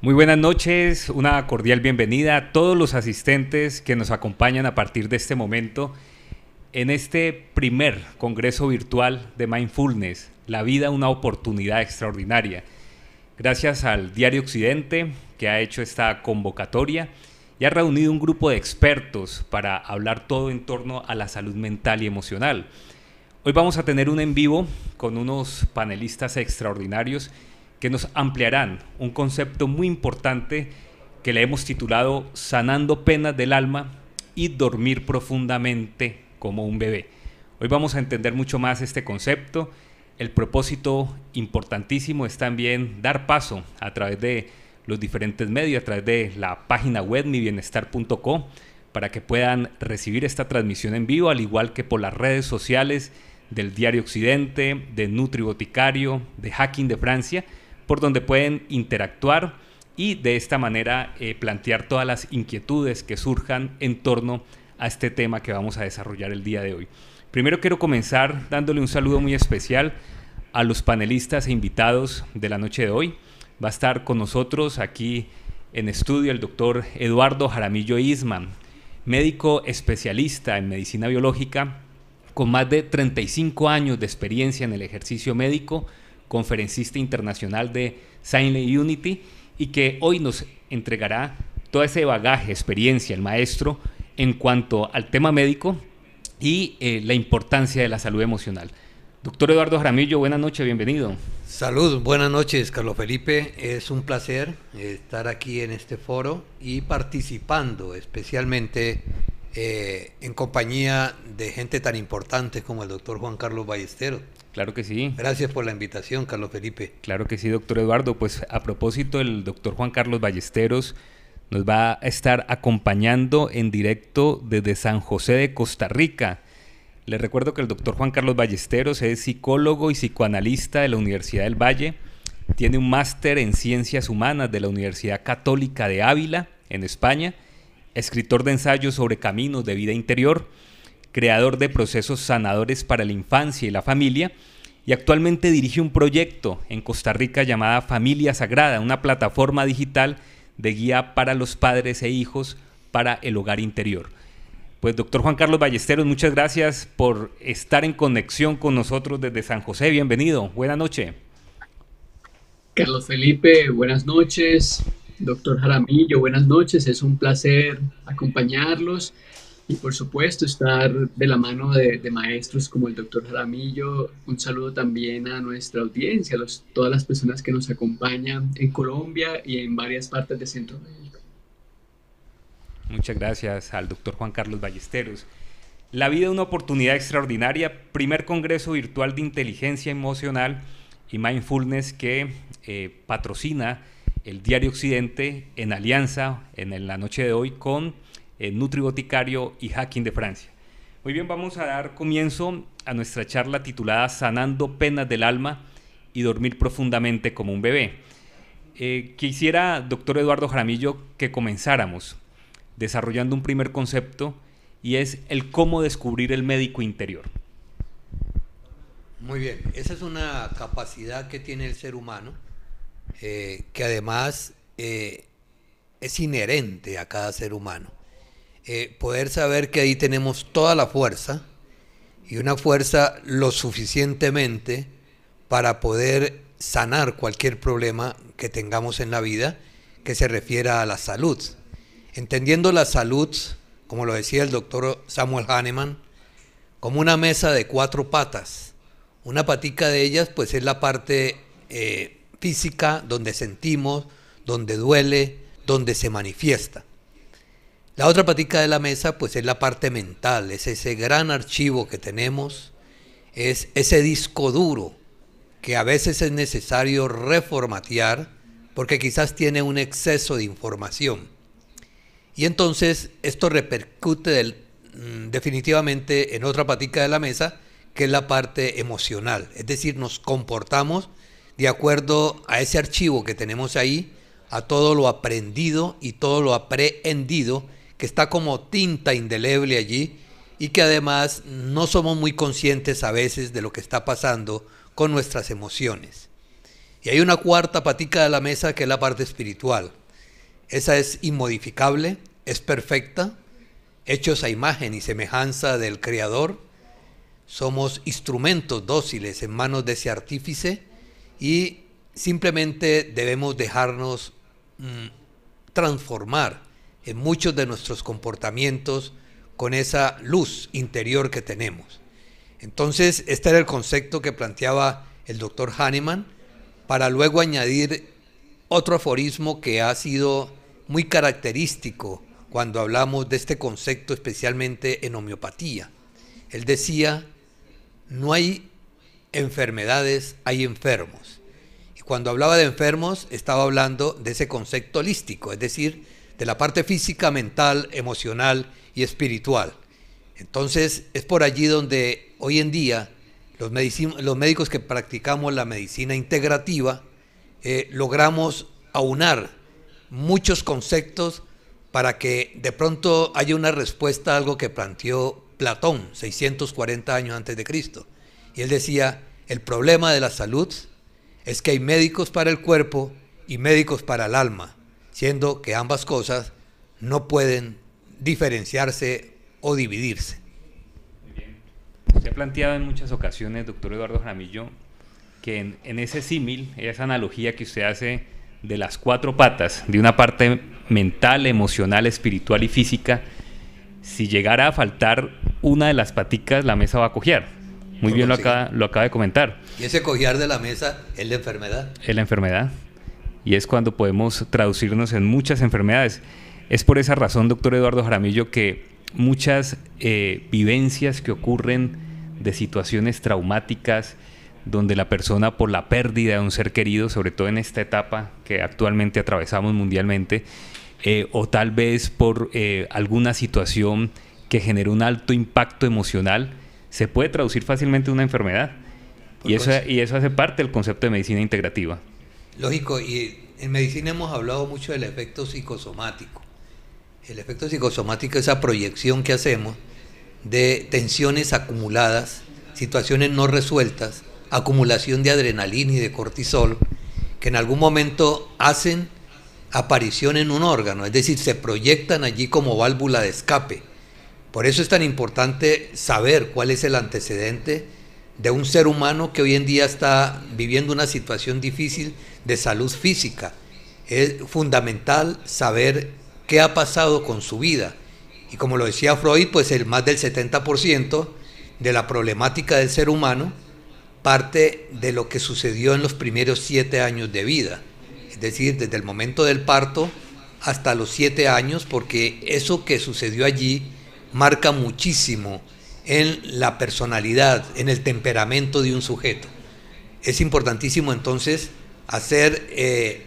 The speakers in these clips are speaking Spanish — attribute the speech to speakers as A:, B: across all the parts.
A: Muy buenas noches, una cordial bienvenida a todos los asistentes que nos acompañan a partir de este momento en este primer Congreso Virtual de Mindfulness, La vida una oportunidad extraordinaria. Gracias al Diario Occidente que ha hecho esta convocatoria y ha reunido un grupo de expertos para hablar todo en torno a la salud mental y emocional. Hoy vamos a tener un en vivo con unos panelistas extraordinarios que nos ampliarán un concepto muy importante que le hemos titulado Sanando penas del alma y dormir profundamente como un bebé. Hoy vamos a entender mucho más este concepto. El propósito importantísimo es también dar paso a través de los diferentes medios, a través de la página web mibienestar.com, para que puedan recibir esta transmisión en vivo, al igual que por las redes sociales del Diario Occidente, de Nutri Boticario, de Hacking de Francia, por donde pueden interactuar y de esta manera eh, plantear todas las inquietudes que surjan en torno a este tema que vamos a desarrollar el día de hoy. Primero quiero comenzar dándole un saludo muy especial a los panelistas e invitados de la noche de hoy. Va a estar con nosotros aquí en estudio el doctor Eduardo Jaramillo Isman, médico especialista en medicina biológica, con más de 35 años de experiencia en el ejercicio médico, conferencista internacional de Silent Unity y que hoy nos entregará todo ese bagaje, experiencia, el maestro, en cuanto al tema médico y eh, la importancia de la salud emocional. Doctor Eduardo Jaramillo, buenas noches, bienvenido.
B: Salud, buenas noches, Carlos Felipe. Es un placer estar aquí en este foro y participando especialmente eh, en compañía de gente tan importante como el doctor Juan Carlos Ballesteros.
A: Claro que sí.
B: Gracias por la invitación, Carlos Felipe.
A: Claro que sí, doctor Eduardo. Pues a propósito, el doctor Juan Carlos Ballesteros nos va a estar acompañando en directo desde San José de Costa Rica. Le recuerdo que el doctor Juan Carlos Ballesteros es psicólogo y psicoanalista de la Universidad del Valle. Tiene un máster en ciencias humanas de la Universidad Católica de Ávila, en España. Escritor de ensayos sobre caminos de vida interior creador de procesos sanadores para la infancia y la familia, y actualmente dirige un proyecto en Costa Rica llamada Familia Sagrada, una plataforma digital de guía para los padres e hijos para el hogar interior. Pues doctor Juan Carlos Ballesteros, muchas gracias por estar en conexión con nosotros desde San José. Bienvenido. Buenas noches.
C: Carlos Felipe, buenas noches. Doctor Jaramillo, buenas noches. Es un placer acompañarlos y por supuesto estar de la mano de, maestros como el doctor Jaramillo. Un saludo también a nuestra audiencia, a todas las personas que nos acompañan en Colombia y en varias partes de Centroamérica.
A: Muchas gracias al doctor Juan Carlos Ballesteros. La vida una oportunidad extraordinaria, primer Congreso Virtual de Inteligencia Emocional y Mindfulness que eh, patrocina el Diario Occidente en alianza en la noche de hoy con Nutriboticario y Hacking de Francia. Muy bien, vamos a dar comienzo a nuestra charla titulada Sanando penas del alma y dormir profundamente como un bebé. Eh, quisiera, doctor Eduardo Jaramillo, que comenzáramos desarrollando un primer concepto y es el cómo descubrir el médico interior.
B: Muy bien, esa es una capacidad que tiene el ser humano, eh, que además eh, es inherente a cada ser humano. Eh, poder saber que ahí tenemos toda la fuerza y una fuerza lo suficientemente para poder sanar cualquier problema que tengamos en la vida que se refiera a la salud. Entendiendo la salud, como lo decía el doctor Samuel Hahnemann, como una mesa de cuatro patas. Una patica de ellas pues es la parte eh, física donde sentimos, donde duele, donde se manifiesta. La otra patica de la mesa pues es la parte mental, es ese gran archivo que tenemos, es ese disco duro que a veces es necesario reformatear porque quizás tiene un exceso de información. Y entonces esto repercute mm, definitivamente en otra patica de la mesa, que es la parte emocional. Es decir, nos comportamos de acuerdo a ese archivo que tenemos ahí, a todo lo aprendido y todo lo aprehendido que está como tinta indeleble allí y que además no somos muy conscientes a veces de lo que está pasando con nuestras emociones. Y hay una cuarta patica de la mesa que es la parte espiritual. Esa es inmodificable, es perfecta, hechos a imagen y semejanza del Creador. Somos instrumentos dóciles en manos de ese artífice y simplemente debemos dejarnos mm, transformar en muchos de nuestros comportamientos con esa luz interior que tenemos. Entonces, este era el concepto que planteaba el doctor Hahnemann para luego añadir otro aforismo que ha sido muy característico cuando hablamos de este concepto, especialmente en homeopatía. Él decía, no hay enfermedades, hay enfermos. Y cuando hablaba de enfermos, estaba hablando de ese concepto holístico, es decir, de la parte física, mental, emocional y espiritual. Entonces, es por allí donde hoy en día los, médicos que practicamos la medicina integrativa eh, logramos aunar muchos conceptos para que de pronto haya una respuesta a algo que planteó Platón 640 años antes de Cristo. Y él decía, el problema de la salud es que hay médicos para el cuerpo y médicos para el alma, siendo que ambas cosas no pueden diferenciarse o dividirse.
A: Se ha planteado en muchas ocasiones, doctor Eduardo Jaramillo, que en, en ese símil, esa analogía que usted hace de las cuatro patas, de una parte mental, emocional, espiritual y física, si llegara a faltar una de las paticas, la mesa va a cojear. Muy bien lo acaba, lo acaba de comentar.
B: Y ese cojear de la mesa es la enfermedad.
A: Es la enfermedad. Y es cuando podemos traducirnos en muchas enfermedades. Es por esa razón, doctor Eduardo Jaramillo, que muchas eh, vivencias que ocurren de situaciones traumáticas, donde la persona por la pérdida de un ser querido, sobre todo en esta etapa que actualmente atravesamos mundialmente, eh, o tal vez por eh, alguna situación que genere un alto impacto emocional, se puede traducir fácilmente en una enfermedad. y eso, y eso hace parte del concepto de medicina integrativa.
B: Lógico, y en medicina hemos hablado mucho del efecto psicosomático. El efecto psicosomático es esa proyección que hacemos de tensiones acumuladas, situaciones no resueltas, acumulación de adrenalina y de cortisol, que en algún momento hacen aparición en un órgano, es decir, se proyectan allí como válvula de escape. Por eso es tan importante saber cuál es el antecedente de un ser humano que hoy en día está viviendo una situación difícil de salud física. Es fundamental saber qué ha pasado con su vida. Y como lo decía Freud, pues el más del 70% de la problemática del ser humano parte de lo que sucedió en los primeros siete años de vida. Es decir, desde el momento del parto hasta los siete años, porque eso que sucedió allí marca muchísimo en la personalidad, en el temperamento de un sujeto. Es importantísimo entonces hacer eh,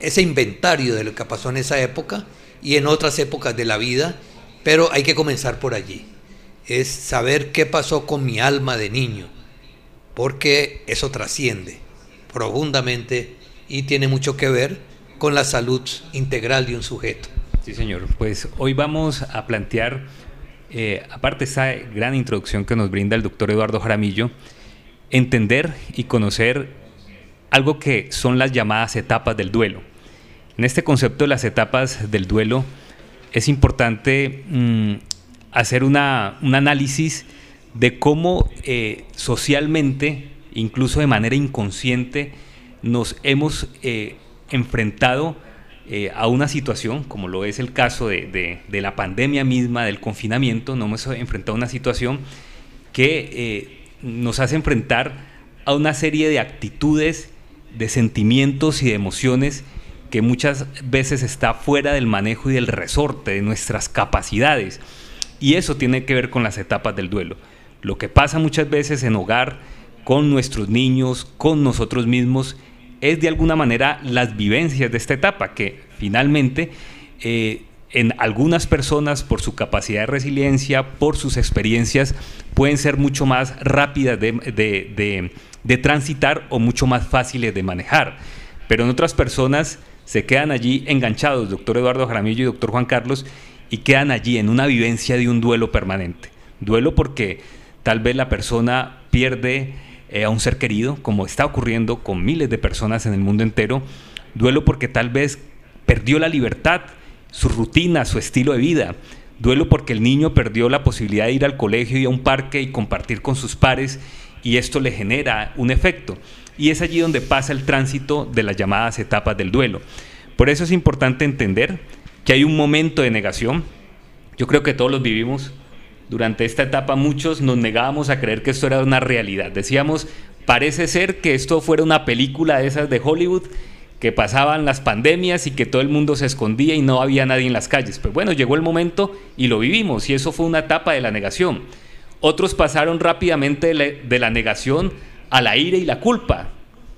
B: ese inventario de lo que pasó en esa época y en otras épocas de la vida, pero hay que comenzar por allí. Es saber qué pasó con mi alma de niño, porque eso trasciende profundamente y tiene mucho que ver con la salud integral de un sujeto.
A: Sí, señor. Pues hoy vamos a plantear, eh, aparte de esa gran introducción que nos brinda el doctor Eduardo Jaramillo, entender y conocer algo que son las llamadas etapas del duelo. En este concepto de las etapas del duelo es importante mm, hacer una, un análisis de cómo eh, socialmente, incluso de manera inconsciente, nos hemos eh, enfrentado eh, a una situación, como lo es el caso de, de, la pandemia misma, del confinamiento, nos hemos enfrentado a una situación que nos hace enfrentar a una serie de actitudes, de sentimientos y de emociones que muchas veces está fuera del manejo y del resorte de nuestras capacidades. Y eso tiene que ver con las etapas del duelo. Lo que pasa muchas veces en hogar, con nuestros niños, con nosotros mismos, es de alguna manera las vivencias de esta etapa, que finalmente eh, en algunas personas, por su capacidad de resiliencia, por sus experiencias, pueden ser mucho más rápidas de, de transitar o mucho más fáciles de manejar. Pero en otras personas se quedan allí enganchados, doctor Eduardo Jaramillo y doctor Juan Carlos, y quedan allí en una vivencia de un duelo permanente. Duelo porque tal vez la persona pierde eh, a un ser querido, como está ocurriendo con miles de personas en el mundo entero. Duelo porque tal vez perdió la libertad, su rutina, su estilo de vida. Duelo porque el niño perdió la posibilidad de ir al colegio y a un parque y compartir con sus pares y esto le genera un efecto. Y es allí donde pasa el tránsito de las llamadas etapas del duelo. Por eso es importante entender que hay un momento de negación. Yo creo que todos los vivimos. Durante esta etapa muchos nos negábamos a creer que esto era una realidad. Decíamos, parece ser que esto fuera una película de esas de Hollywood que pasaban las pandemias y que todo el mundo se escondía y no había nadie en las calles. Pues bueno, llegó el momento y lo vivimos y eso fue una etapa de la negación. Otros pasaron rápidamente de la negación a la ira y la culpa,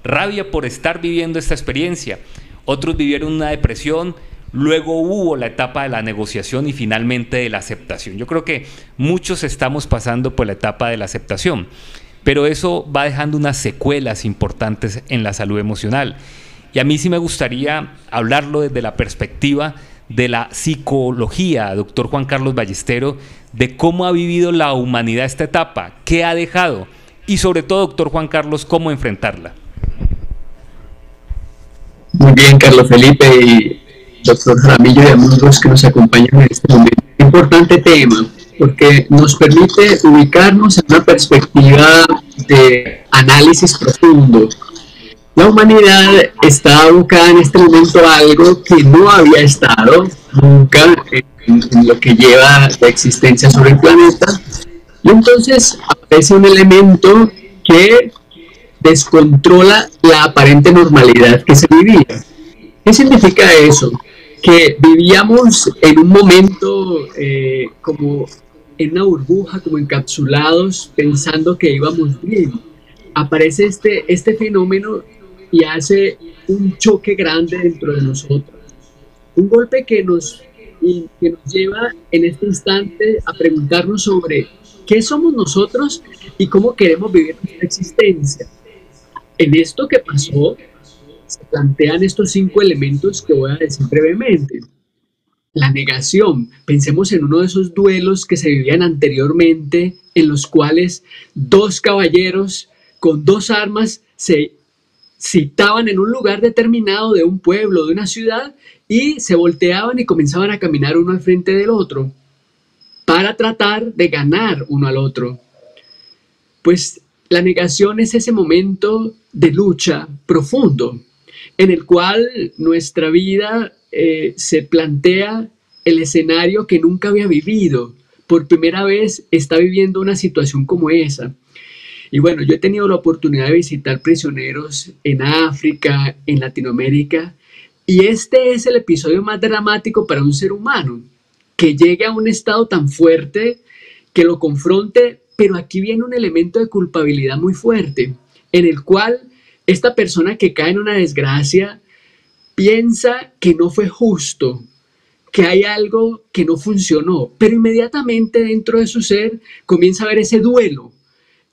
A: rabia por estar viviendo esta experiencia. Otros vivieron una depresión, luego hubo la etapa de la negociación y finalmente de la aceptación. Yo creo que muchos estamos pasando por la etapa de la aceptación, pero eso va dejando unas secuelas importantes en la salud emocional. Y a mí sí me gustaría hablarlo desde la perspectiva de la psicología, doctor Juan Carlos Ballestero, de cómo ha vivido la humanidad esta etapa, qué ha dejado y sobre todo, doctor Juan Carlos, cómo enfrentarla.
C: Muy bien, Carlos Felipe doctor Jaramillo y amigos que nos acompañan en este momento. Importante tema, porque nos permite ubicarnos en una perspectiva de análisis profundo la humanidad está abocada en este momento a algo que no había estado nunca en, lo que lleva la existencia sobre el planeta. Y entonces aparece un elemento que descontrola la aparente normalidad que se vivía. ¿Qué significa eso? Que vivíamos en un momento eh, como en una burbuja, como encapsulados, pensando que íbamos bien. Aparece este, este fenómeno y hace un choque grande dentro de nosotros. Un golpe que nos, que nos lleva en este instante a preguntarnos sobre qué somos nosotros y cómo queremos vivir nuestra existencia. En esto que pasó, se plantean estos cinco elementos que voy a decir brevemente. La negación. Pensemos en uno de esos duelos que se vivían anteriormente, en los cuales dos caballeros con dos armas se citaban en un lugar determinado de un pueblo, de una ciudad, y se volteaban y comenzaban a caminar uno al frente del otro para tratar de ganar uno al otro. Pues la negación es ese momento de lucha profundo en el cual nuestra vida eh, se plantea el escenario que nunca había vivido. Por primera vez está viviendo una situación como esa. Y bueno, yo he tenido la oportunidad de visitar prisioneros en África, en Latinoamérica, y este es el episodio más dramático para un ser humano, que llegue a un estado tan fuerte que lo confronte, pero aquí viene un elemento de culpabilidad muy fuerte, en el cual esta persona que cae en una desgracia piensa que no fue justo, que hay algo que no funcionó, pero inmediatamente dentro de su ser comienza a ver ese duelo,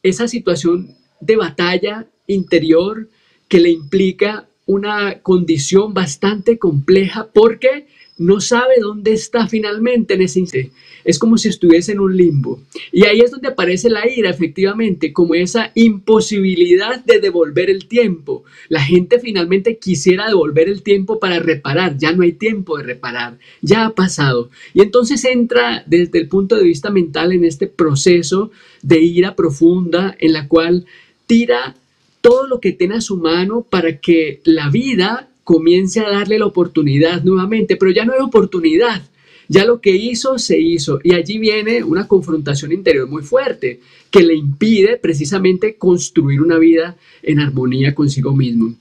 C: esa situación de batalla interior que le implica una condición bastante compleja. Porque no sabe dónde está finalmente en ese instante. Es como si estuviese en un limbo. Y ahí es donde aparece la ira, efectivamente, como esa imposibilidad de devolver el tiempo. La gente finalmente quisiera devolver el tiempo para reparar. Ya no hay tiempo de reparar. Ya ha pasado. Y entonces entra desde el punto de vista mental en este proceso de ira profunda en la cual tira todo lo que tiene a su mano para que la vida comience a darle la oportunidad nuevamente, pero ya no hay oportunidad. Ya lo que hizo, se hizo. Y allí viene una confrontación interior muy fuerte que le impide precisamente construir una vida en armonía consigo mismo.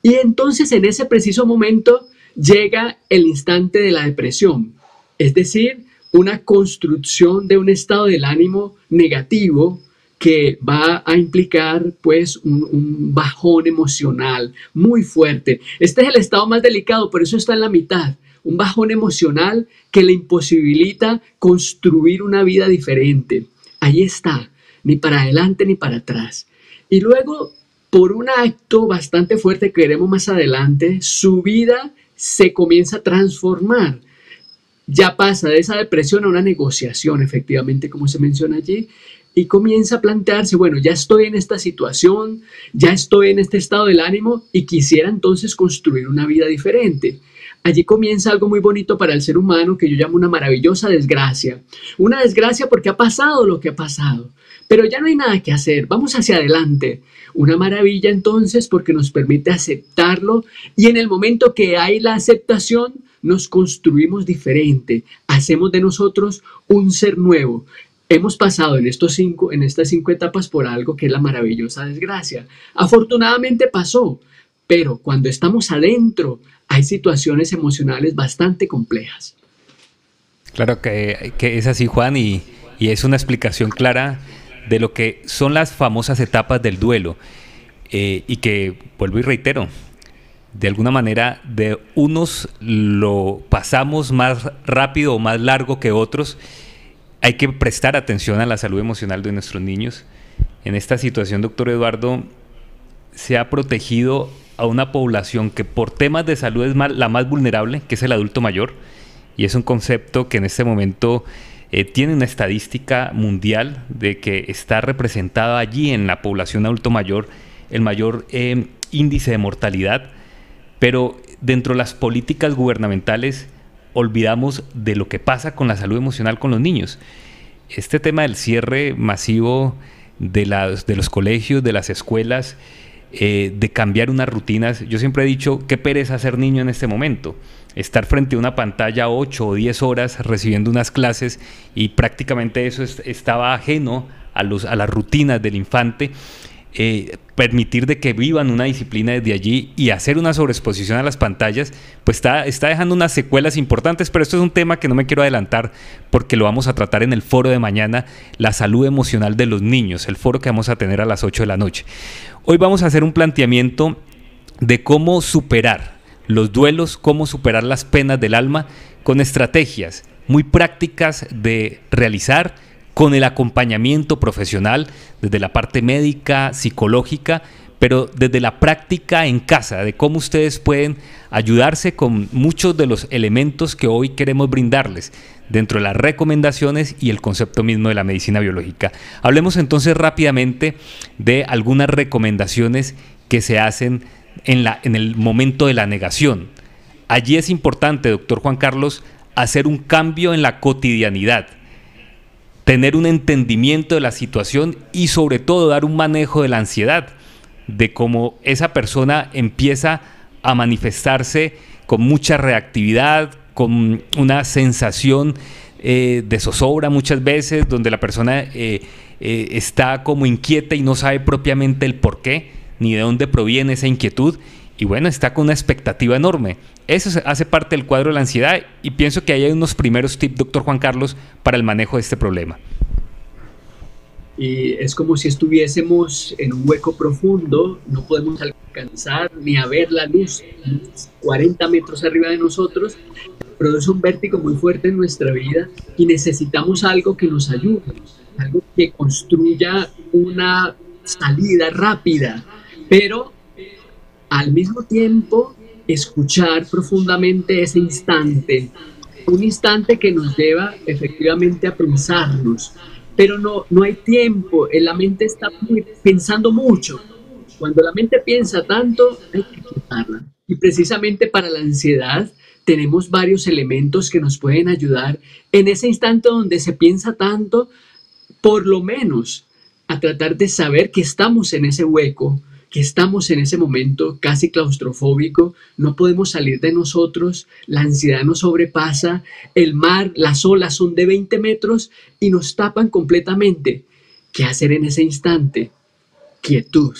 C: Y entonces en ese preciso momento llega el instante de la depresión, es decir, una construcción de un estado del ánimo negativo que va a implicar pues un, bajón emocional muy fuerte. Este es el estado más delicado, por eso está en la mitad. Un bajón emocional que le imposibilita construir una vida diferente. Ahí está, ni para adelante ni para atrás. Y luego, por un acto bastante fuerte que veremos más adelante, su vida se comienza a transformar. Ya pasa de esa depresión a una negociación, efectivamente, como se menciona allí, y comienza a plantearse, bueno, ya estoy en esta situación, ya estoy en este estado del ánimo y quisiera entonces construir una vida diferente. Allí comienza algo muy bonito para el ser humano que yo llamo una maravillosa desgracia. Una desgracia porque ha pasado lo que ha pasado, pero ya no hay nada que hacer, vamos hacia adelante. Una maravilla entonces porque nos permite aceptarlo y en el momento que hay la aceptación, nos construimos diferente, hacemos de nosotros un ser nuevo. Hemos pasado en, estos cinco, en estas cinco etapas por algo que es la maravillosa desgracia. Afortunadamente pasó, pero cuando estamos adentro hay situaciones emocionales bastante complejas.
A: Claro que, es así, Juan, y, es una explicación clara de lo que son las famosas etapas del duelo. Eh, y que, vuelvo y reitero, de alguna manera de unos lo pasamos más rápido o más largo que otros hay que prestar atención a la salud emocional de nuestros niños. En esta situación, doctor Eduardo, se ha protegido a una población que por temas de salud es la más vulnerable, que es el adulto mayor, y es un concepto que en este momento eh, tiene una estadística mundial de que está representado allí en la población adulto mayor el mayor eh, índice de mortalidad, pero dentro de las políticas gubernamentales olvidamos de lo que pasa con la salud emocional con los niños. Este tema del cierre masivo de, las, de los colegios, de las escuelas, eh, de cambiar unas rutinas. Yo siempre he dicho, qué pereza ser niño en este momento. Estar frente a una pantalla 8 o 10 horas recibiendo unas clases y prácticamente eso estaba ajeno a, los, a las rutinas del infante eh, permitir de que vivan una disciplina desde allí y hacer una sobreexposición a las pantallas, pues está, está dejando unas secuelas importantes, pero esto es un tema que no me quiero adelantar porque lo vamos a tratar en el foro de mañana, la salud emocional de los niños, el foro que vamos a tener a las 8 de la noche. Hoy vamos a hacer un planteamiento de cómo superar los duelos, cómo superar las penas del alma con estrategias muy prácticas de realizar con el acompañamiento profesional desde la parte médica, psicológica, pero desde la práctica en casa, de cómo ustedes pueden ayudarse con muchos de los elementos que hoy queremos brindarles dentro de las recomendaciones y el concepto mismo de la medicina biológica. Hablemos entonces rápidamente de algunas recomendaciones que se hacen en, la, en el momento de la negación. Allí es importante, doctor Juan Carlos, hacer un cambio en la cotidianidad tener un entendimiento de la situación y sobre todo dar un manejo de la ansiedad, de cómo esa persona empieza a manifestarse con mucha reactividad, con una sensación eh, de zozobra muchas veces, donde la persona eh, eh, está como inquieta y no sabe propiamente el por qué, ni de dónde proviene esa inquietud, y bueno, está con una expectativa enorme. Eso hace parte del cuadro de la ansiedad y pienso que hay unos primeros tips, doctor Juan Carlos, para el manejo de este problema.
C: Y es como si estuviésemos en un hueco profundo, no podemos alcanzar ni a ver la luz 40 metros arriba de nosotros, produce un vértigo muy fuerte en nuestra vida y necesitamos algo que nos ayude, algo que construya una salida rápida, pero al mismo tiempo escuchar profundamente ese instante, un instante que nos lleva efectivamente a pensarnos, pero no, no hay tiempo, la mente está pensando mucho. Cuando la mente piensa tanto, hay que quitarla. Y precisamente para la ansiedad tenemos varios elementos que nos pueden ayudar en ese instante donde se piensa tanto, por lo menos a tratar de saber que estamos en ese hueco, que estamos en ese momento casi claustrofóbico, no podemos salir de nosotros, la ansiedad nos sobrepasa, el mar, las olas son de 20 metros y nos tapan completamente. ¿Qué hacer en ese instante? Quietud.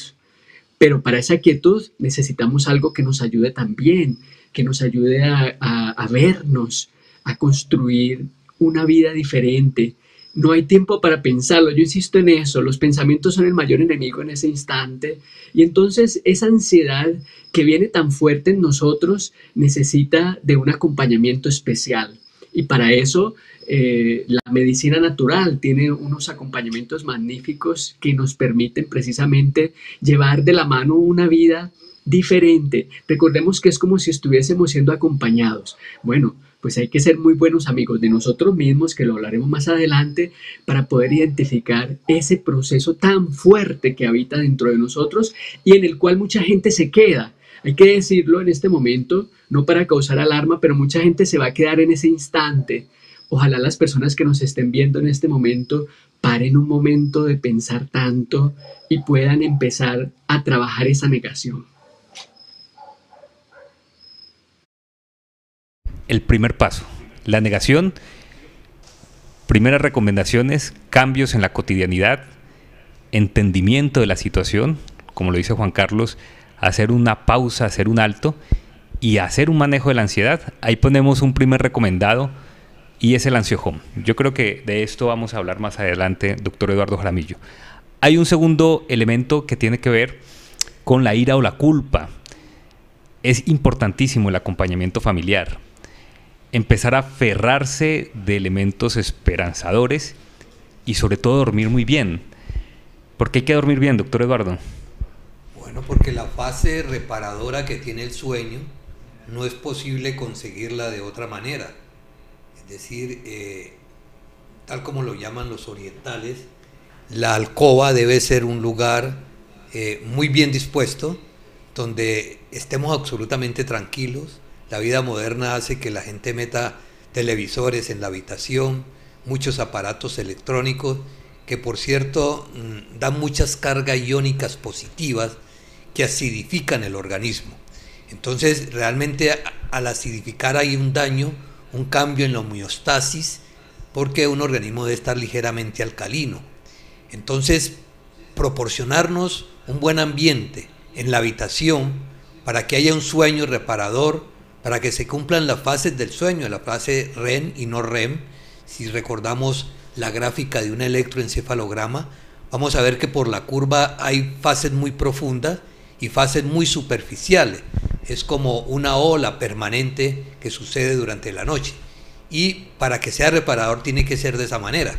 C: Pero para esa quietud necesitamos algo que nos ayude también, que nos ayude a, a vernos, a construir una vida diferente, no hay tiempo para pensarlo, yo insisto en eso, los pensamientos son el mayor enemigo en ese instante y entonces esa ansiedad que viene tan fuerte en nosotros necesita de un acompañamiento especial y para eso eh, la medicina natural tiene unos acompañamientos magníficos que nos permiten precisamente llevar de la mano una vida diferente. Recordemos que es como si estuviésemos siendo acompañados. Bueno, pues hay que ser muy buenos amigos de nosotros mismos, que lo hablaremos más adelante, para poder identificar ese proceso tan fuerte que habita dentro de nosotros y en el cual mucha gente se queda. Hay que decirlo en este momento, no para causar alarma, pero mucha gente se va a quedar en ese instante. Ojalá las personas que nos estén viendo en este momento paren un momento de pensar tanto y puedan empezar a trabajar esa negación.
A: El primer paso, la negación. Primeras recomendaciones, cambios en la cotidianidad, entendimiento de la situación, como lo dice Juan Carlos, hacer una pausa, hacer un alto y hacer un manejo de la ansiedad. Ahí ponemos un primer recomendado y es el ansiojón. Yo creo que de esto vamos a hablar más adelante, doctor Eduardo Jaramillo. Hay un segundo elemento que tiene que ver con la ira o la culpa. Es importantísimo el acompañamiento familiar. Empezar a aferrarse de elementos esperanzadores y sobre todo dormir muy bien. ¿Por qué hay que dormir bien, doctor Eduardo?
B: Bueno, porque la fase reparadora que tiene el sueño no es posible conseguirla de otra manera. Es decir, eh, tal como lo llaman los orientales, la alcoba debe ser un lugar eh, muy bien dispuesto, donde estemos absolutamente tranquilos. La vida moderna hace que la gente meta televisores en la habitación, muchos aparatos electrónicos, que por cierto mm, dan muchas cargas iónicas positivas que acidifican el organismo. Entonces, realmente al acidificar hay un daño, un cambio en la homeostasis, porque un organismo debe estar ligeramente alcalino. Entonces, proporcionarnos un buen ambiente en la habitación para que haya un sueño reparador, para que se cumplan las fases del sueño, la fase REM y no REM. Si recordamos la gráfica de un electroencefalograma, vamos a ver que por la curva hay fases muy profundas y fases muy superficiales. Es como una ola permanente que sucede durante la noche. Y para que sea reparador tiene que ser de esa manera.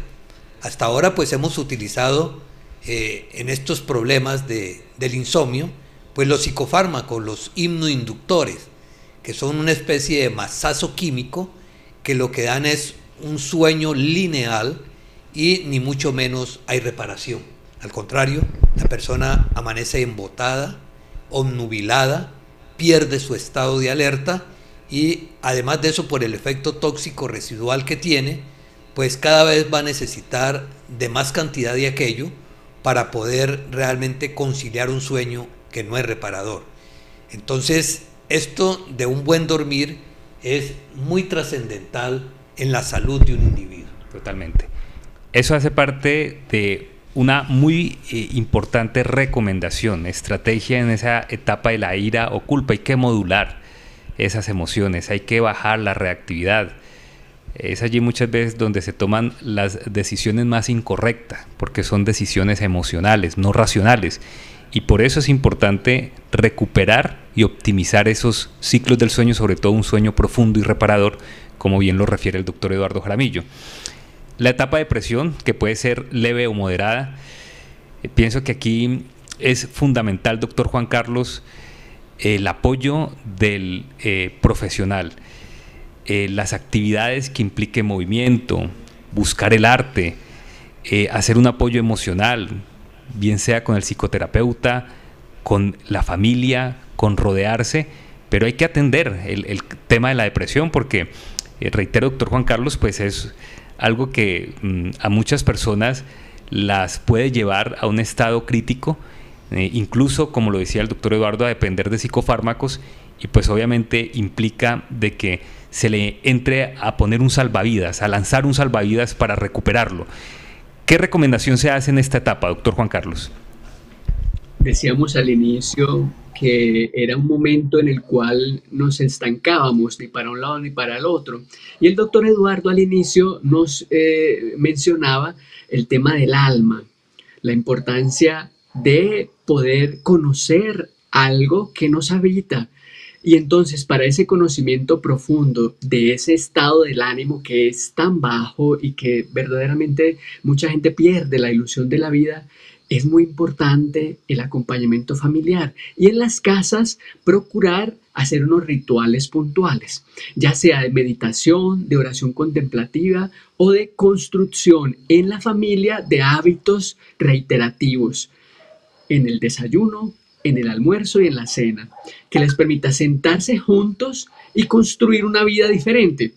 B: Hasta ahora pues hemos utilizado eh, en estos problemas de, del insomnio pues los psicofármacos, los himnoinductores, que son una especie de masazo químico que lo que dan es un sueño lineal y ni mucho menos hay reparación. Al contrario, la persona amanece embotada, obnubilada, pierde su estado de alerta y además de eso por el efecto tóxico residual que tiene, pues cada vez va a necesitar de más cantidad de aquello para poder realmente conciliar un sueño que no es reparador. Entonces, esto de un buen dormir es muy trascendental en la salud de un individuo.
A: Totalmente. Eso hace parte de una muy eh, importante recomendación, estrategia en esa etapa de la ira o culpa. Hay que modular esas emociones, hay que bajar la reactividad. Es allí muchas veces donde se toman las decisiones más incorrectas, porque son decisiones emocionales, no racionales. Y por eso es importante recuperar y optimizar esos ciclos del sueño, sobre todo un sueño profundo y reparador, como bien lo refiere el doctor Eduardo Jaramillo. La etapa de presión, que puede ser leve o moderada, eh, pienso que aquí es fundamental, doctor Juan Carlos, el apoyo del eh, profesional, eh, las actividades que implique movimiento, buscar el arte, hacer un apoyo emocional, bien sea con el psicoterapeuta, con la familia, con rodearse, pero hay que atender el, tema de la depresión porque, reitero, doctor Juan Carlos, pues es algo que mm, a muchas personas las puede llevar a un estado crítico, eh, incluso, como lo decía el doctor Eduardo, a depender de psicofármacos y pues obviamente implica de que se le entre a poner un salvavidas, a lanzar un salvavidas para recuperarlo. ¿Qué recomendación se hace en esta etapa, doctor Juan Carlos?
C: Decíamos al inicio que era un momento en el cual nos estancábamos ni para un lado ni para el otro. Y el doctor Eduardo al inicio nos eh, mencionaba el tema del alma, la importancia de poder conocer algo que nos habita. Y entonces para ese conocimiento profundo de ese estado del ánimo que es tan bajo y que verdaderamente mucha gente pierde la ilusión de la vida, es muy importante el acompañamiento familiar y en las casas procurar hacer unos rituales puntuales, ya sea de meditación, de oración contemplativa o de construcción en la familia de hábitos reiterativos en el desayuno, en el almuerzo y en la cena, que les permita sentarse juntos y construir una vida diferente.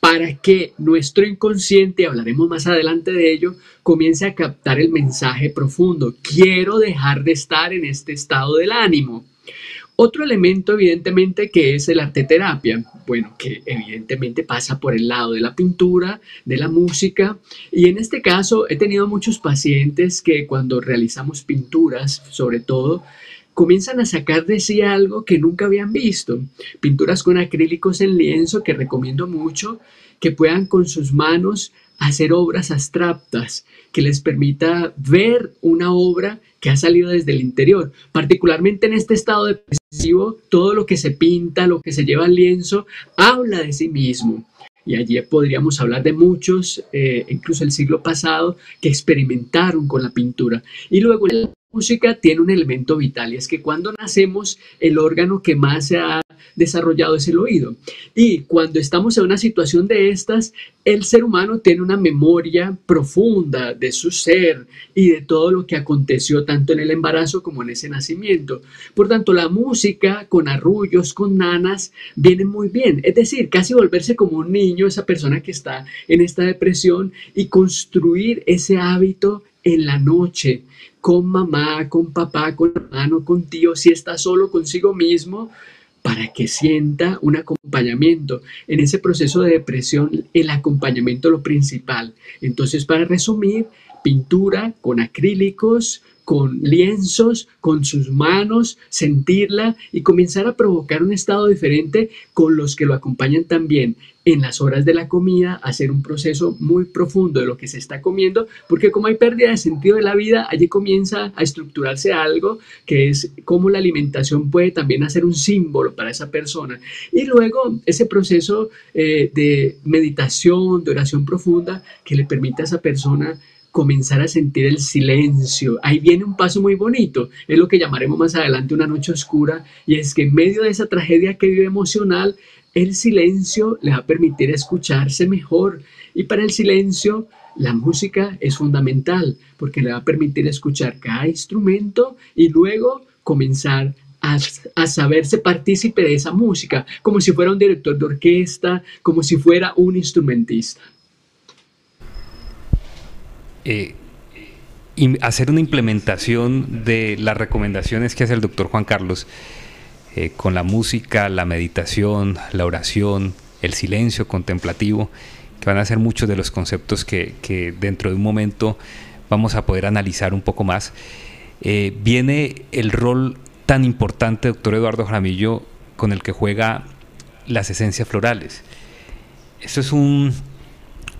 C: Para que nuestro inconsciente, hablaremos más adelante de ello, comience a captar el mensaje profundo. Quiero dejar de estar en este estado del ánimo. Otro elemento, evidentemente, que es el arte terapia, bueno, que evidentemente pasa por el lado de la pintura, de la música, y en este caso he tenido muchos pacientes que cuando realizamos pinturas, sobre todo, comienzan a sacar de sí algo que nunca habían visto. Pinturas con acrílicos en lienzo que recomiendo mucho, que puedan con sus manos hacer obras abstractas, que les permita ver una obra que ha salido desde el interior. Particularmente en este estado depresivo, todo lo que se pinta, lo que se lleva al lienzo, habla de sí mismo. Y allí podríamos hablar de muchos, eh, incluso el siglo pasado, que experimentaron con la pintura. Y luego música tiene un elemento vital y es que cuando nacemos el órgano que más se ha desarrollado es el oído. Y cuando estamos en una situación de estas, el ser humano tiene una memoria profunda de su ser y de todo lo que aconteció tanto en el embarazo como en ese nacimiento. Por tanto, la música con arrullos, con nanas, viene muy bien. Es decir, casi volverse como un niño, esa persona que está en esta depresión y construir ese hábito en la noche con mamá, con papá, con hermano, con tío, si está solo consigo mismo, para que sienta un acompañamiento. En ese proceso de depresión, el acompañamiento es lo principal. Entonces, para resumir, pintura con acrílicos, con lienzos, con sus manos, sentirla y comenzar a provocar un estado diferente con los que lo acompañan también en las horas de la comida, hacer un proceso muy profundo de lo que se está comiendo, porque como hay pérdida de sentido de la vida, allí comienza a estructurarse algo que es cómo la alimentación puede también hacer un símbolo para esa persona. Y luego ese proceso eh, de meditación, de oración profunda, que le permite a esa persona comenzar a sentir el silencio. Ahí viene un paso muy bonito, es lo que llamaremos más adelante una noche oscura, y es que en medio de esa tragedia que vive emocional, el silencio le va a permitir escucharse mejor. Y para el silencio, la música es fundamental, porque le va a permitir escuchar cada instrumento y luego comenzar a, a, saberse partícipe de esa música, como si fuera un director de orquesta, como si fuera un instrumentista.
A: Eh, hacer una implementación de las recomendaciones que hace el doctor Juan Carlos eh, con la música, la meditación, la oración, el silencio contemplativo, que van a ser muchos de los conceptos que, dentro de un momento vamos a poder analizar un poco más. Eh, viene el rol tan importante, doctor Eduardo Jaramillo, con el que juega las esencias florales. Esto es un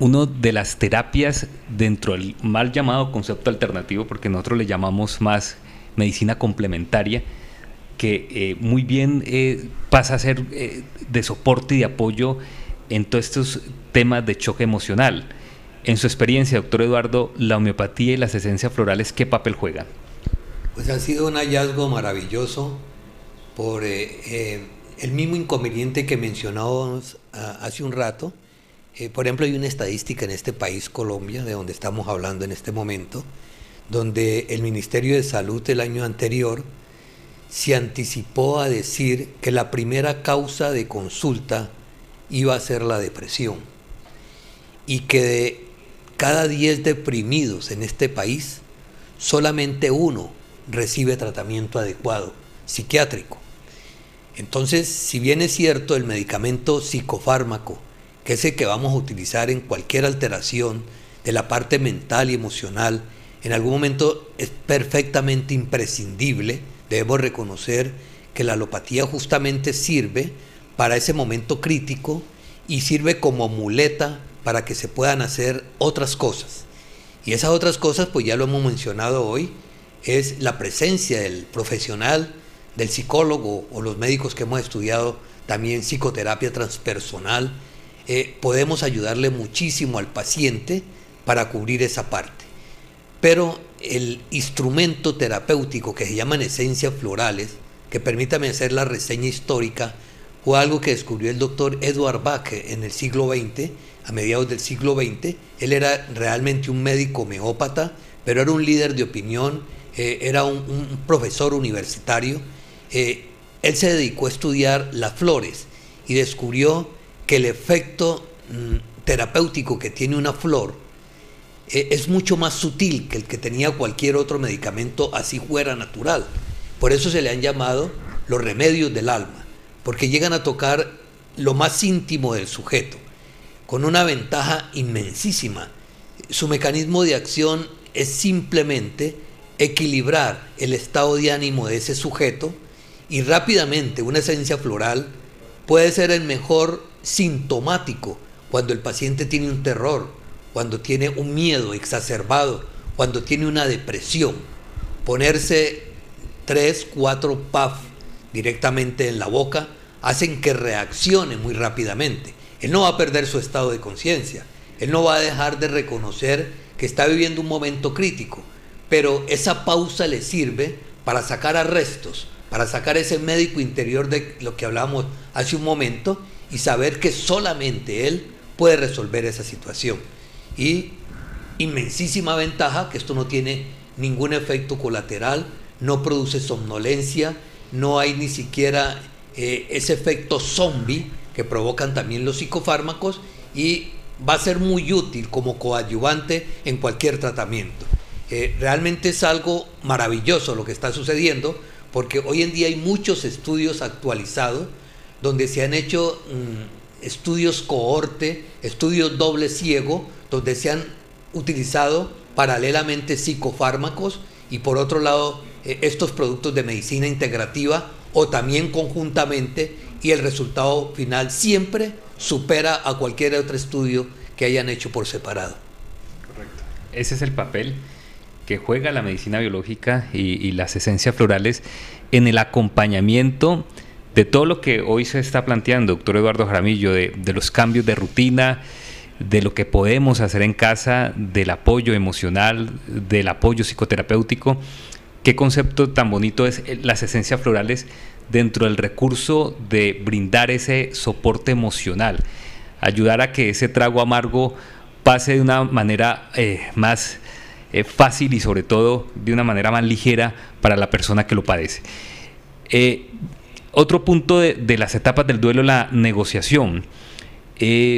A: uno de las terapias dentro del mal llamado concepto alternativo, porque nosotros le llamamos más medicina complementaria, que eh, muy bien eh, pasa a ser eh, de soporte y de apoyo en todos estos temas de choque emocional. En su experiencia, doctor Eduardo, la homeopatía y las esencias florales, ¿qué papel juegan?
B: Pues ha sido un hallazgo maravilloso por el mismo inconveniente que mencionábamos ah, hace un rato, eh, por ejemplo, hay una estadística en este país, Colombia, de donde estamos hablando en este momento, donde el Ministerio de Salud el año anterior se anticipó a decir que la primera causa de consulta iba a ser la depresión y que de cada 10 deprimidos en este país, solamente uno recibe tratamiento adecuado psiquiátrico. Entonces, si bien es cierto, el medicamento psicofármaco que es el que vamos a utilizar en cualquier alteración de la parte mental y emocional, en algún momento es perfectamente imprescindible. Debemos reconocer que la alopatía justamente sirve para ese momento crítico y sirve como muleta para que se puedan hacer otras cosas. Y esas otras cosas, pues ya lo hemos mencionado hoy, es la presencia del profesional, del psicólogo o los médicos que hemos estudiado también psicoterapia transpersonal, eh, podemos ayudarle muchísimo al paciente para cubrir esa parte. pero el instrumento terapéutico que se llaman esencias florales, que permítame hacer la reseña histórica, fue algo que descubrió el doctor Edward Bach en el siglo XX, a mediados del siglo XX. Él era realmente un médico homeópata, pero era un líder de opinión, eh, era un, profesor universitario. Eh, él se dedicó a estudiar las flores y descubrió que el efecto mm, terapéutico que tiene una flor eh, es mucho más sutil que el que tenía cualquier otro medicamento, así fuera natural. Por eso se le han llamado los remedios del alma, porque llegan a tocar lo más íntimo del sujeto, con una ventaja inmensísima. Su mecanismo de acción es simplemente equilibrar el estado de ánimo de ese sujeto y rápidamente una esencia floral puede ser el mejor sintomático cuando el paciente tiene un terror, cuando tiene un miedo exacerbado, cuando tiene una depresión, ponerse tres, cuatro puff directamente en la boca hacen que reaccione muy rápidamente. Él no va a perder su estado de conciencia, él no va a dejar de reconocer que está viviendo un momento crítico, pero esa pausa le sirve para sacar arrestos, para sacar ese médico interior de lo que hablamos hace un momento y saber que solamente él puede resolver esa situación. Y inmensísima ventaja que esto no tiene ningún efecto colateral, no produce somnolencia, no hay ni siquiera eh, ese efecto zombie que provocan también los psicofármacos y va a ser muy útil como coadyuvante en cualquier tratamiento. Eh, realmente es algo maravilloso lo que está sucediendo porque hoy en día hay muchos estudios actualizados donde se han hecho mm, estudios cohorte, estudios doble ciego, donde se han utilizado paralelamente psicofármacos y por otro lado eh, estos productos de medicina integrativa o también conjuntamente y el resultado final siempre supera a cualquier otro estudio que hayan hecho por separado.
A: Correcto. Ese es el papel que juega la medicina biológica y, las esencias florales en el acompañamiento de todo lo que hoy se está planteando, doctor Eduardo Jaramillo, de, los cambios de rutina, de lo que podemos hacer en casa, del apoyo emocional, del apoyo psicoterapéutico. Qué concepto tan bonito es las esencias florales dentro del recurso de brindar ese soporte emocional, ayudar a que ese trago amargo pase de una manera eh, más eh, fácil y sobre todo de una manera más ligera para la persona que lo padece. Eh, otro punto de, de, las etapas del duelo, la negociación.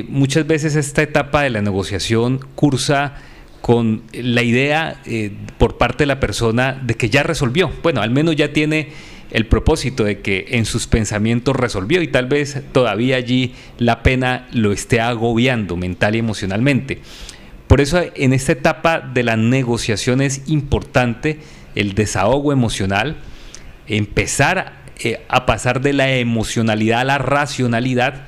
A: muchas veces esta etapa de la negociación cursa con la idea por parte de la persona de que ya resolvió, bueno, al menos ya tiene el propósito de que en sus pensamientos resolvió y tal vez todavía allí la pena lo esté agobiando mental y emocionalmente. Por eso en esta etapa de la negociación es importante el desahogo emocional, empezar eh, a pasar de la emocionalidad a la racionalidad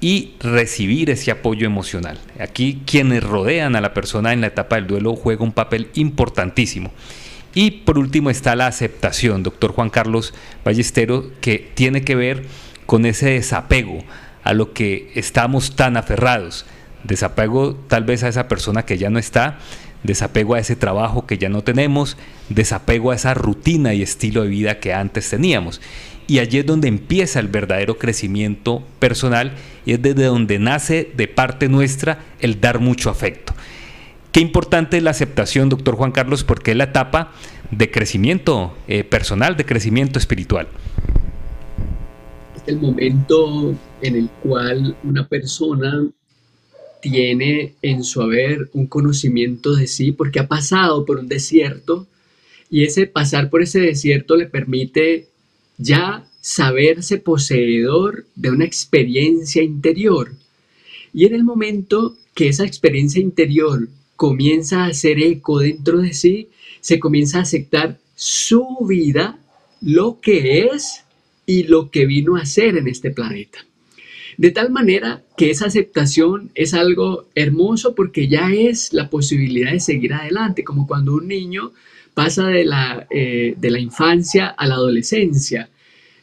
A: y recibir ese apoyo emocional. Aquí quienes rodean a la persona en la etapa del duelo juega un papel importantísimo. Y por último está la aceptación, doctor Juan Carlos Ballestero, que tiene que ver con ese desapego a lo que estamos tan aferrados. Desapego tal vez a esa persona que ya no está, desapego a ese trabajo que ya no tenemos, desapego a esa rutina y estilo de vida que antes teníamos. Y allí es donde empieza el verdadero crecimiento personal y es desde donde nace de parte nuestra el dar mucho afecto. Qué importante es la aceptación, doctor Juan Carlos, porque es la etapa de crecimiento eh, personal, de crecimiento espiritual.
C: Es el momento en el cual una persona tiene en su haber un conocimiento de sí porque ha pasado por un desierto y ese pasar por ese desierto le permite ya saberse poseedor de una experiencia interior. Y en el momento que esa experiencia interior comienza a hacer eco dentro de sí, se comienza a aceptar su vida, lo que es y lo que vino a ser en este planeta. De tal manera que esa aceptación es algo hermoso porque ya es la posibilidad de seguir adelante, como cuando un niño pasa de la, eh, de la infancia a la adolescencia.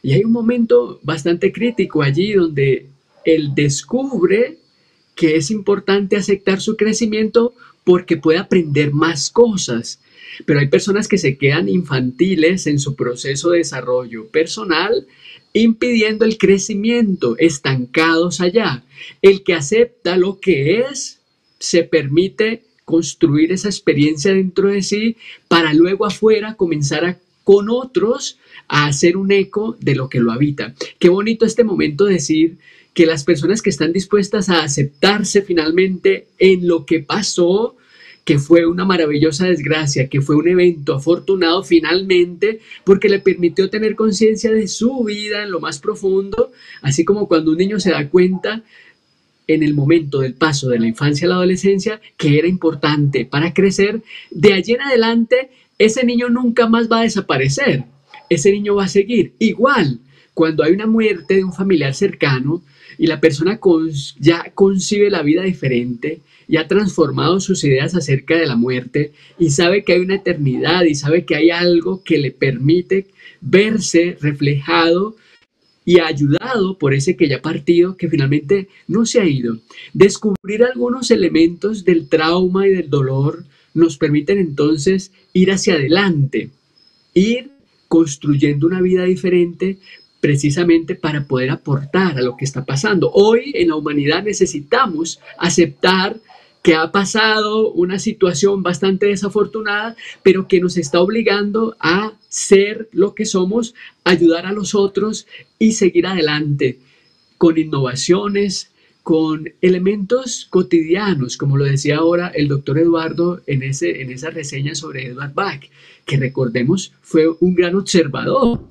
C: Y hay un momento bastante crítico allí donde él descubre que es importante aceptar su crecimiento porque puede aprender más cosas. Pero hay personas que se quedan infantiles en su proceso de desarrollo personal, impidiendo el crecimiento, estancados allá. El que acepta lo que es, se permite construir esa experiencia dentro de sí para luego afuera comenzar a, con otros a hacer un eco de lo que lo habita. Qué bonito este momento decir que las personas que están dispuestas a aceptarse finalmente en lo que pasó, que fue una maravillosa desgracia, que fue un evento afortunado finalmente, porque le permitió tener conciencia de su vida en lo más profundo, así como cuando un niño se da cuenta en el momento del paso de la infancia a la adolescencia que era importante para crecer, de allí en adelante ese niño nunca más va a desaparecer, ese niño va a seguir. Igual, cuando hay una muerte de un familiar cercano y la persona ya concibe la vida diferente, y ha transformado sus ideas acerca de la muerte y sabe que hay una eternidad y sabe que hay algo que le permite verse reflejado y ayudado por ese que ya partido que finalmente no se ha ido. Descubrir algunos elementos del trauma y del dolor nos permiten entonces ir hacia adelante, ir construyendo una vida diferente precisamente para poder aportar a lo que está pasando. Hoy en la humanidad necesitamos aceptar que ha pasado una situación bastante desafortunada, pero que nos está obligando a ser lo que somos, ayudar a los otros y seguir adelante con innovaciones, con elementos cotidianos, como lo decía ahora el doctor Eduardo en, ese, en esa reseña sobre Edward Bach, que recordemos fue un gran observador.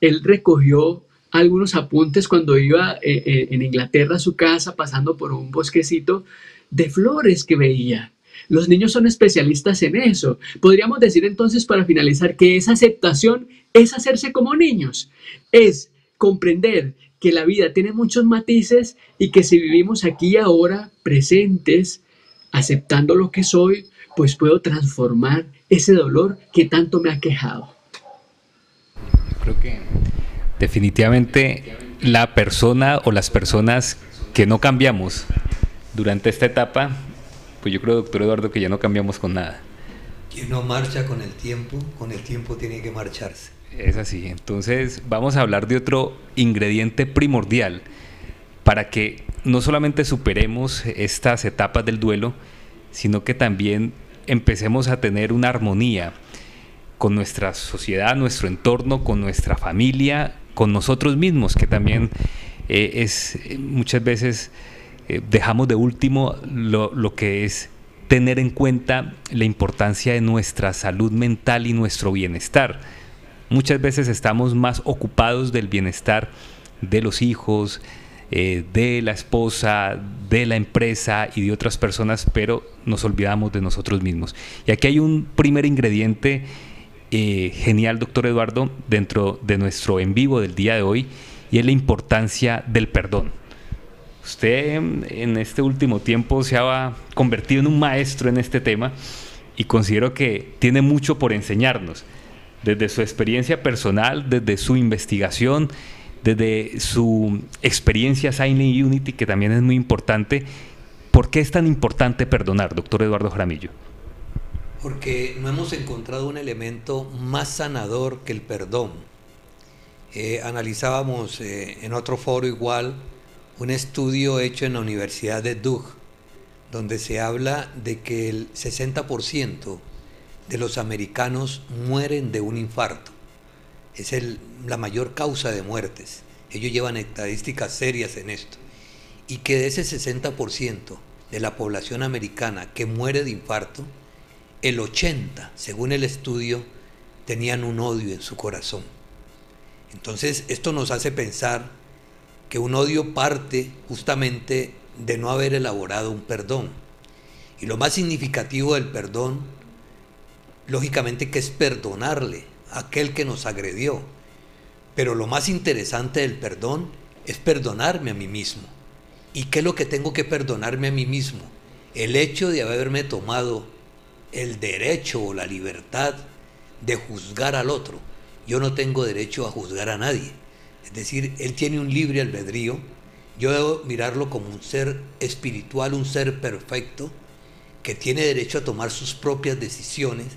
C: Él recogió algunos apuntes cuando iba eh, eh, en Inglaterra a su casa, pasando por un bosquecito de flores que veía. Los niños son especialistas en eso. Podríamos decir entonces para finalizar que esa aceptación es hacerse como niños, es comprender que la vida tiene muchos matices y que si vivimos aquí ahora presentes, aceptando lo que soy, pues puedo transformar ese dolor que tanto me ha quejado.
A: creo que definitivamente la persona o las personas que no cambiamos durante esta etapa, pues yo creo, doctor Eduardo, que ya no cambiamos con nada.
B: Quien no marcha con el tiempo, con el tiempo tiene que marcharse.
A: Es así. Entonces vamos a hablar de otro ingrediente primordial para que no solamente superemos estas etapas del duelo, sino que también empecemos a tener una armonía con nuestra sociedad, nuestro entorno, con nuestra familia, con nosotros mismos, que también eh, es muchas veces eh, dejamos de último lo, que es tener en cuenta la importancia de nuestra salud mental y nuestro bienestar. Muchas veces estamos más ocupados del bienestar de los hijos, eh, de la esposa, de la empresa y de otras personas, pero nos olvidamos de nosotros mismos. Y aquí hay un primer ingrediente eh, genial, doctor Eduardo, dentro de nuestro en vivo del día de hoy, y es la importancia del perdón. Usted en este último tiempo se ha convertido en un maestro en este tema y considero que tiene mucho por enseñarnos, desde su experiencia personal, desde su investigación, desde su experiencia Signing Unity, que también es muy importante. ¿Por qué es tan importante perdonar, doctor Eduardo Jaramillo?
B: Porque no hemos encontrado un elemento más sanador que el perdón. Eh, analizábamos eh, en otro foro igual un estudio hecho en la Universidad de Duke, donde se habla de que el 60% de los americanos mueren de un infarto. Es la mayor causa de muertes. Ellos llevan estadísticas serias en esto. Y que de ese 60% de la población americana que muere de infarto, el 80%, según el estudio, tenían un odio en su corazón. Entonces, esto nos hace pensar que un odio parte justamente de no haber elaborado un perdón. Y lo más significativo del perdón, lógicamente que es perdonarle aquel que nos agredió. Pero lo más interesante del perdón es perdonarme a mí mismo. ¿Y qué es lo que tengo que perdonarme a mí mismo? El hecho de haberme tomado el derecho o la libertad de juzgar al otro. Yo no tengo derecho a juzgar a nadie es decir, Él tiene un libre albedrío. Yo debo mirarlo como un ser espiritual, un ser perfecto, que tiene derecho a tomar sus propias decisiones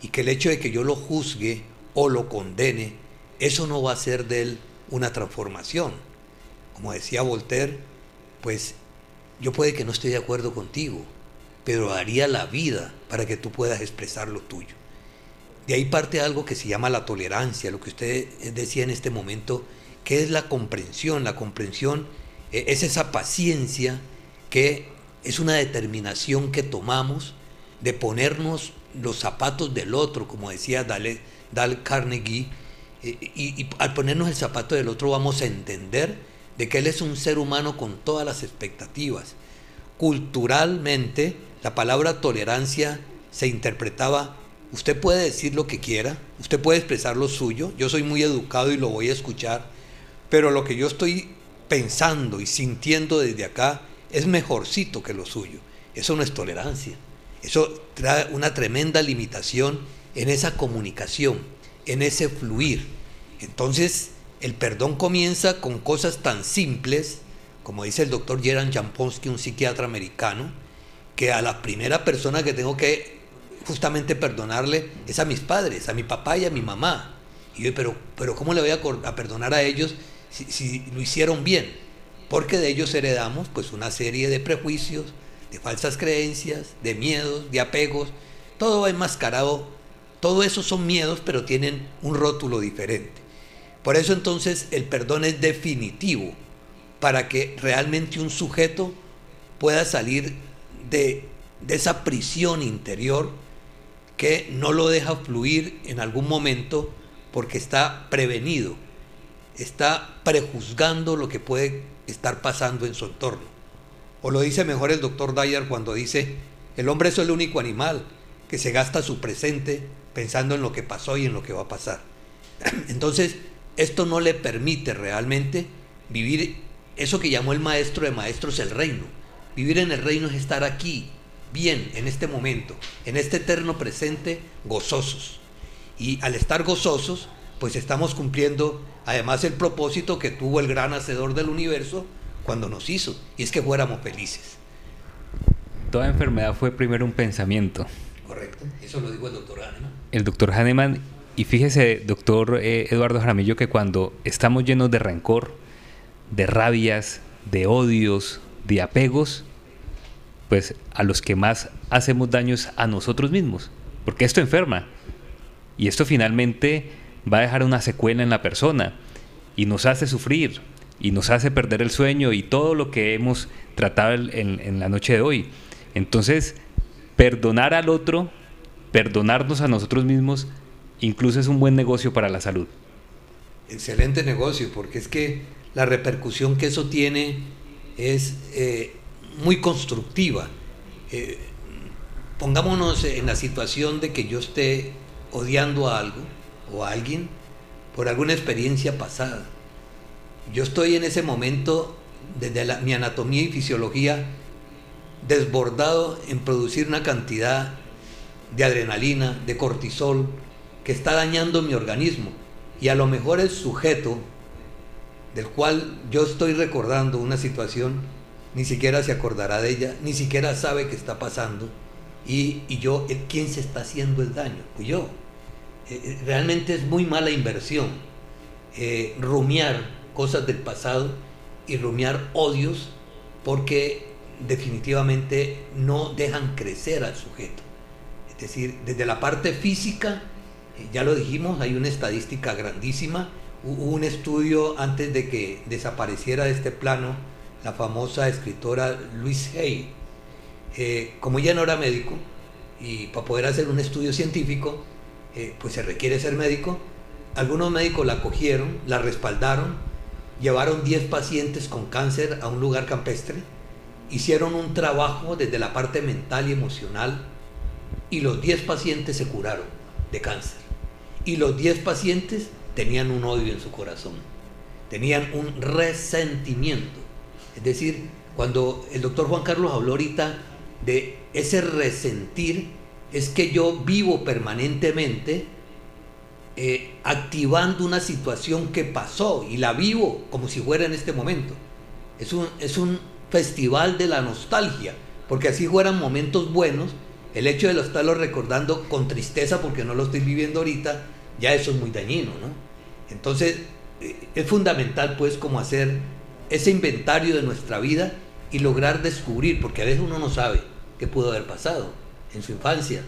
B: y que el hecho de que yo lo juzgue o lo condene, eso no va a hacer de él una transformación. Como decía Voltaire, pues yo puede que no esté de acuerdo contigo, pero haría la vida para que tú puedas expresar lo tuyo. De ahí parte algo que se llama la tolerancia, lo que usted decía en este momento, que es la comprensión. La comprensión eh, es esa paciencia que es una determinación que tomamos de ponernos los zapatos del otro, como decía Dale, Dal Carnegie, eh, y, y, al ponernos el zapato del otro vamos a entender de que él es un ser humano con todas las expectativas. Culturalmente, la palabra tolerancia se interpretaba, usted puede decir lo que quiera, usted puede expresar lo suyo, yo soy muy educado y lo voy a escuchar, pero lo que yo estoy pensando y sintiendo desde acá es mejorcito que lo suyo. Eso no es tolerancia. Eso trae una tremenda limitación en esa comunicación, en ese fluir. Entonces, el perdón comienza con cosas tan simples, como dice el doctor Gerard Jamponsky, un psiquiatra americano, que a la primera persona que tengo que justamente perdonarle es a mis padres, a mi papá y a mi mamá. Y pero, pero ¿cómo le voy a, perdonar a ellos si, si lo hicieron bien? Porque de ellos heredamos pues una serie de prejuicios, de falsas creencias, de miedos, de apegos, todo va enmascarado, todo eso son miedos, pero tienen un rótulo diferente. Por eso entonces el perdón es definitivo, para que realmente un sujeto pueda salir de, de esa prisión interior que no lo deja fluir en algún momento porque está prevenido, está prejuzgando lo que puede estar pasando en su entorno. O lo dice mejor el doctor Dyer cuando dice, el hombre es el único animal que se gasta su presente pensando en lo que pasó y en lo que va a pasar. Entonces, esto no le permite realmente vivir eso que llamó el maestro de maestros el reino. Vivir en el reino es estar aquí, bien, en este momento, en este eterno presente, gozosos. Y al estar gozosos, pues estamos cumpliendo además el propósito que tuvo el gran hacedor del universo cuando nos hizo, y es que fuéramos felices.
A: Toda enfermedad fue primero un pensamiento.
B: Correcto, eso lo dijo el doctor Hahnemann.
A: El doctor Hahnemann, y fíjese, doctor eh, Eduardo Jaramillo, que cuando estamos llenos de rencor, de rabias, de odios, de apegos, pues a los que más hacemos daños a nosotros mismos, porque esto enferma. Y esto finalmente va a dejar una secuela en la persona y nos hace sufrir y nos hace perder el sueño y todo lo que hemos tratado en, en la noche de hoy. Entonces, perdonar al otro, perdonarnos a nosotros mismos, incluso es un buen negocio para la salud.
B: Excelente negocio, porque es que la repercusión que eso tiene es eh, muy constructiva. Eh, pongámonos en la situación de que yo esté odiando a algo o a alguien por alguna experiencia pasada. Yo estoy en ese momento, desde mi anatomía y fisiología, desbordado en producir una cantidad de adrenalina, de cortisol, que está dañando mi organismo. Y a lo mejor el sujeto del cual yo estoy recordando una situación, ni siquiera se acordará de ella, ni siquiera sabe qué está pasando. Y, y yo, ¿quién se está haciendo el daño? Pues yo. Eh, eh, realmente es muy mala inversión eh, rumiar cosas del pasado y rumiar odios porque definitivamente no dejan crecer al sujeto. Es decir, desde la parte física, ya lo dijimos, hay una estadística grandísima. Hubo un estudio antes de que desapareciera de este plano la famosa escritora Louise Hay. como ella no era médico, y para poder hacer un estudio científico, eh, pues se requiere ser médico. Algunos médicos la cogieron, la respaldaron, llevaron 10 pacientes con cáncer a un lugar campestre, hicieron un trabajo desde la parte mental y emocional y los 10 pacientes se curaron de cáncer. Y los 10 pacientes tenían un odio en su corazón, tenían un resentimiento. Es decir, cuando el doctor Juan Carlos habló ahorita de ese resentir, es que yo vivo permanentemente eh, activando una situación que pasó y la vivo como si fuera en este momento. Es un, es un festival de la nostalgia, porque así fueran momentos buenos, el hecho de lo estarlo recordando con tristeza porque no lo estoy viviendo ahorita, ya eso es muy dañino, ¿no? Entonces, eh, es fundamental pues como hacer ese inventario de nuestra vida y lograr descubrir, porque a veces uno no sabe qué pudo haber pasado en su infancia,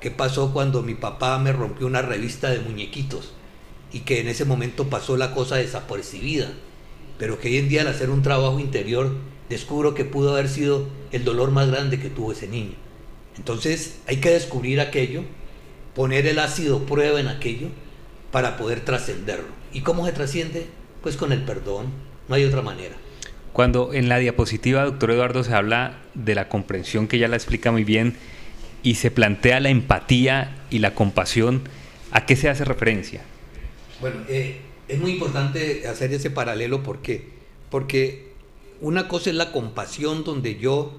B: qué pasó cuando mi papá me rompió una revista de muñequitos y que en ese momento pasó la cosa desapercibida, pero que hoy en día al hacer un trabajo interior descubro que pudo haber sido el dolor más grande que tuvo ese niño. Entonces hay que descubrir aquello, poner el ácido prueba en aquello para poder trascenderlo. ¿Y cómo se trasciende? Pues con el perdón, no hay otra manera.
A: Cuando en la diapositiva, doctor Eduardo, se habla de la comprensión, que ya la explica muy bien, y se plantea la empatía y la compasión, ¿a qué se hace referencia?
B: Bueno, eh, es muy importante hacer ese paralelo porque, porque una cosa es la compasión donde yo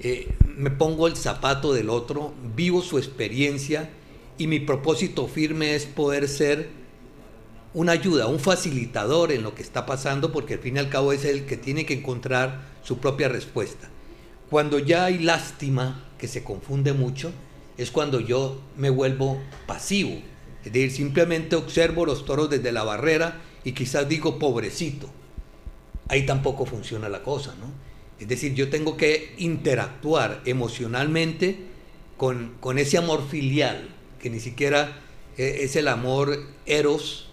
B: eh, me pongo el zapato del otro, vivo su experiencia y mi propósito firme es poder ser una ayuda, un facilitador en lo que está pasando, porque al fin y al cabo es el que tiene que encontrar su propia respuesta. Cuando ya hay lástima, que se confunde mucho, es cuando yo me vuelvo pasivo. Es decir, simplemente observo los toros desde la barrera y quizás digo pobrecito. Ahí tampoco funciona la cosa, ¿no? Es decir, yo tengo que interactuar emocionalmente con, con ese amor filial, que ni siquiera eh, es el amor eros,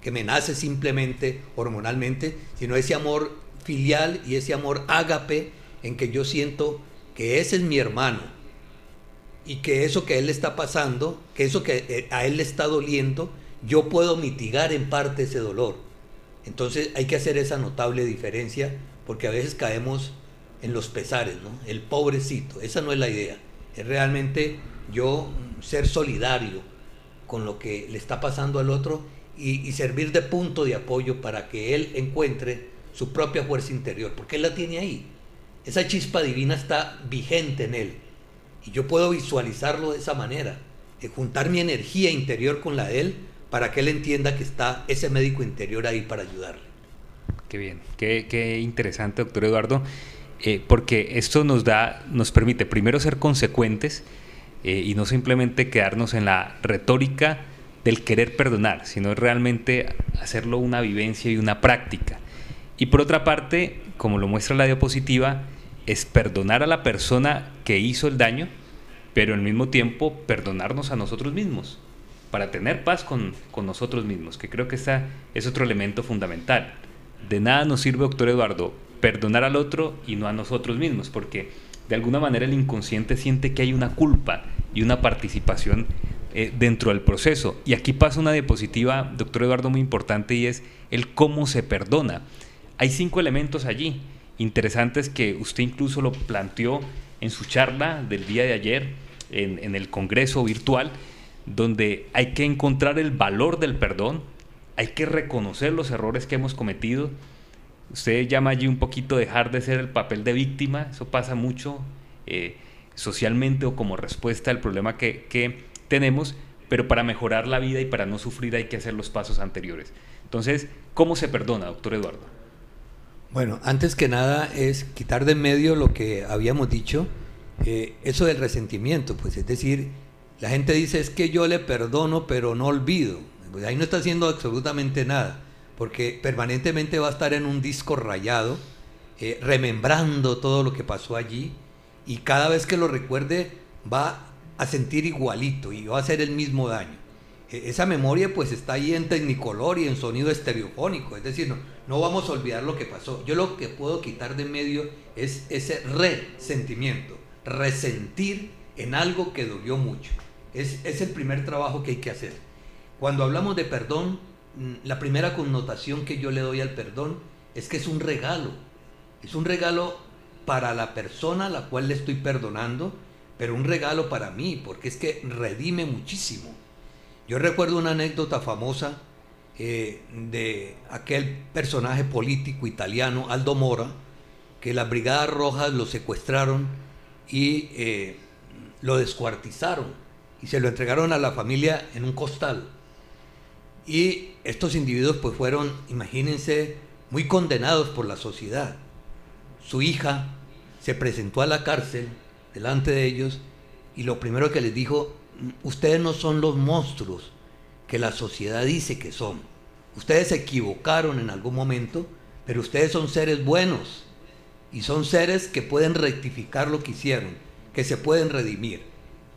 B: que me nace simplemente hormonalmente, sino ese amor filial y ese amor ágape en que yo siento que ese es mi hermano y que eso que a él le está pasando, que eso que eh, a él le está doliendo, yo puedo mitigar en parte ese dolor. Entonces hay que hacer esa notable diferencia porque a veces caemos en los pesares, ¿no? El pobrecito, esa no es la idea. Es realmente yo ser solidario con lo que le está pasando al otro y, servir de punto de apoyo para que él encuentre su propia fuerza interior, porque él la tiene ahí. Esa chispa divina está vigente en él. Y yo puedo visualizarlo de esa manera, de juntar mi energía interior con la de él para que él entienda que está ese médico interior ahí para ayudarle.
A: Qué bien, qué, interesante, doctor Eduardo, eh, porque esto nos da, nos permite primero ser consecuentes eh, y no simplemente quedarnos en la retórica del querer perdonar, sino realmente hacerlo una vivencia y una práctica. Y por otra parte, como lo muestra la diapositiva, es perdonar a la persona que hizo el daño, pero al mismo tiempo perdonarnos a nosotros mismos, para tener paz con, con nosotros mismos, que creo que esta es otro elemento fundamental. De nada nos sirve, doctor Eduardo, perdonar al otro y no a nosotros mismos, porque de alguna manera el inconsciente siente que hay una culpa y una participación eh, dentro del proceso. Y aquí pasa una diapositiva, doctor Eduardo, muy importante y es el cómo se perdona. Hay cinco elementos allí interesantes que usted incluso lo planteó en su charla del día de ayer en, en el Congreso virtual, donde hay que encontrar el valor del perdón, hay que reconocer los errores que hemos cometido. Usted llama allí un poquito dejar de ser el papel de víctima, eso pasa mucho eh, socialmente o como respuesta al problema que, que tenemos, pero para mejorar la vida y para no sufrir hay que hacer los pasos anteriores. Entonces, ¿cómo se perdona, doctor Eduardo?
B: Bueno, antes que nada es quitar de medio lo que habíamos dicho, eh, eso del resentimiento, pues es decir, la gente dice es que yo le perdono pero no olvido, pues ahí no está haciendo absolutamente nada, porque permanentemente va a estar en un disco rayado, eh, remembrando todo lo que pasó allí, y cada vez que lo recuerde va a sentir igualito y va a hacer el mismo daño. E, esa memoria pues está ahí en tecnicolor y en sonido estereofónico, es decir, no, no vamos a olvidar lo que pasó. Yo lo que puedo quitar de medio es ese resentimiento, resentir en algo que dolió mucho. Es, el primer trabajo que hay que hacer. Cuando hablamos de perdón, mm, la primera connotación que yo le doy al perdón es que es un regalo. Es un regalo para la persona a la cual le estoy perdonando, pero un regalo para mí, porque es que redime muchísimo. Yo recuerdo una anécdota famosa eh, de aquel personaje político italiano, Aldo Mora, que las Brigadas Rojas lo secuestraron y eh, lo descuartizaron y se lo entregaron a la familia en un costal. Y estos individuos pues fueron, imagínense, muy condenados por la sociedad. Su hija se presentó a la cárcel delante de ellos y lo primero que les dijo, ustedes no son los monstruos que la sociedad dice que son. Ustedes se equivocaron en algún momento, pero ustedes son seres buenos y son seres que pueden rectificar lo que hicieron, que se pueden redimir.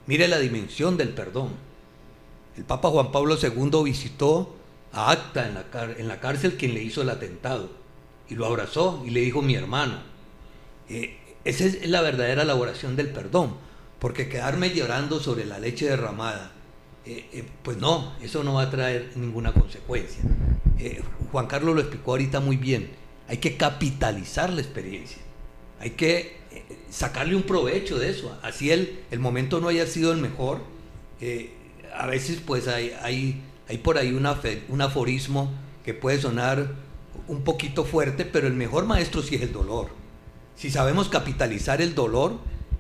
B: Mire la dimensión del perdón. El Papa Juan Pablo II visitó a Acta en la, cárcel quien le hizo el atentado y lo abrazó y le dijo mi hermano. Eh, esa es la verdadera elaboración del perdón, porque quedarme llorando sobre la leche derramada, eh, eh, pues no, eso no va a traer ninguna consecuencia. Juan Carlos lo explicó ahorita muy bien, hay que capitalizar la experiencia, hay que sacarle un provecho de eso, así el, el momento no haya sido el mejor, a veces pues hay, hay, por ahí un aforismo que puede sonar un poquito fuerte, pero el mejor maestro sí es el dolor. Si sabemos capitalizar el dolor,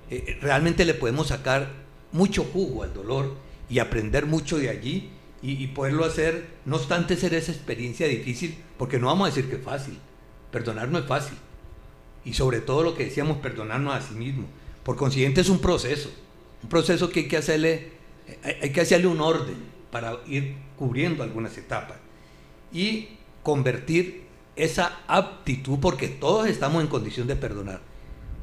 B: eh, realmente le podemos sacar mucho jugo al dolor y aprender mucho de allí y, poderlo hacer, no obstante ser esa experiencia difícil, porque no vamos a decir que es fácil, perdonar no es fácil. Y sobre todo lo que decíamos, perdonarnos a sí mismo. Por consiguiente es un proceso, un proceso que hay que hacerle, hay que hacerle un orden para ir cubriendo algunas etapas y convertir esa aptitud, porque todos estamos en condición de perdonar,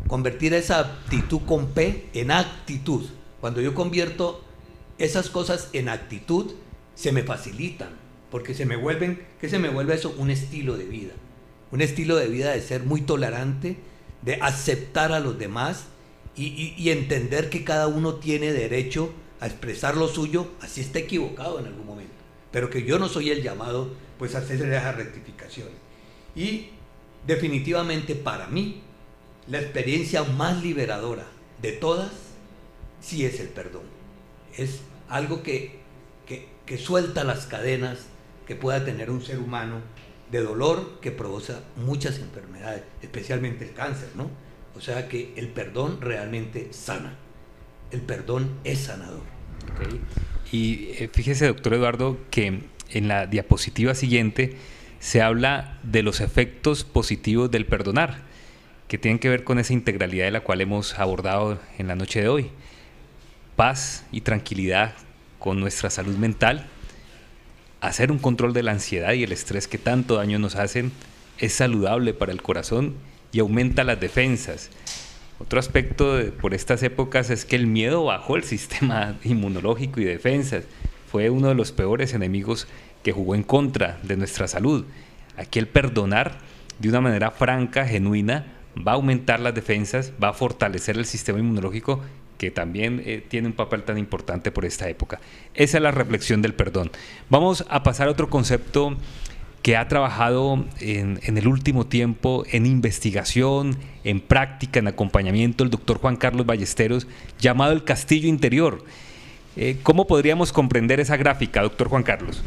B: convertir esa aptitud con P en actitud. Cuando yo convierto esas cosas en actitud, se me facilitan, porque se me vuelven, ¿qué se me vuelve eso? Un estilo de vida. Un estilo de vida de ser muy tolerante, de aceptar a los demás y, entender que cada uno tiene derecho a expresar lo suyo, así está equivocado en algún momento, pero que yo no soy el llamado pues a hacer esas rectificaciones. Y definitivamente para mí, la experiencia más liberadora de todas, sí es el perdón. Es algo que, que, suelta las cadenas que pueda tener un ser humano de dolor que provoca muchas enfermedades, especialmente el cáncer, ¿no? O sea que el perdón realmente sana. El perdón es sanador.
A: Y eh, fíjese, doctor Eduardo, que en la diapositiva siguiente se habla de los efectos positivos del perdonar, que tienen que ver con esa integralidad de la cual hemos abordado en la noche de hoy. Paz y tranquilidad con nuestra salud mental, hacer un control de la ansiedad y el estrés que tanto daño nos hacen es saludable para el corazón y aumenta las defensas. Otro aspecto por estas épocas es que el miedo bajó el sistema inmunológico y defensas. Fue uno de los peores enemigos que jugó en contra de nuestra salud. Aquí el perdonar de una manera franca, genuina, va a aumentar las defensas, va a fortalecer el sistema inmunológico que también eh, tiene un papel tan importante por esta época. Esa es la reflexión del perdón. Vamos a pasar a otro concepto que ha trabajado en, el último tiempo en investigación, en práctica, en acompañamiento, el doctor Juan Carlos Ballesteros, llamado el castillo interior. Eh, ¿Cómo podríamos comprender esa gráfica, doctor Juan Carlos?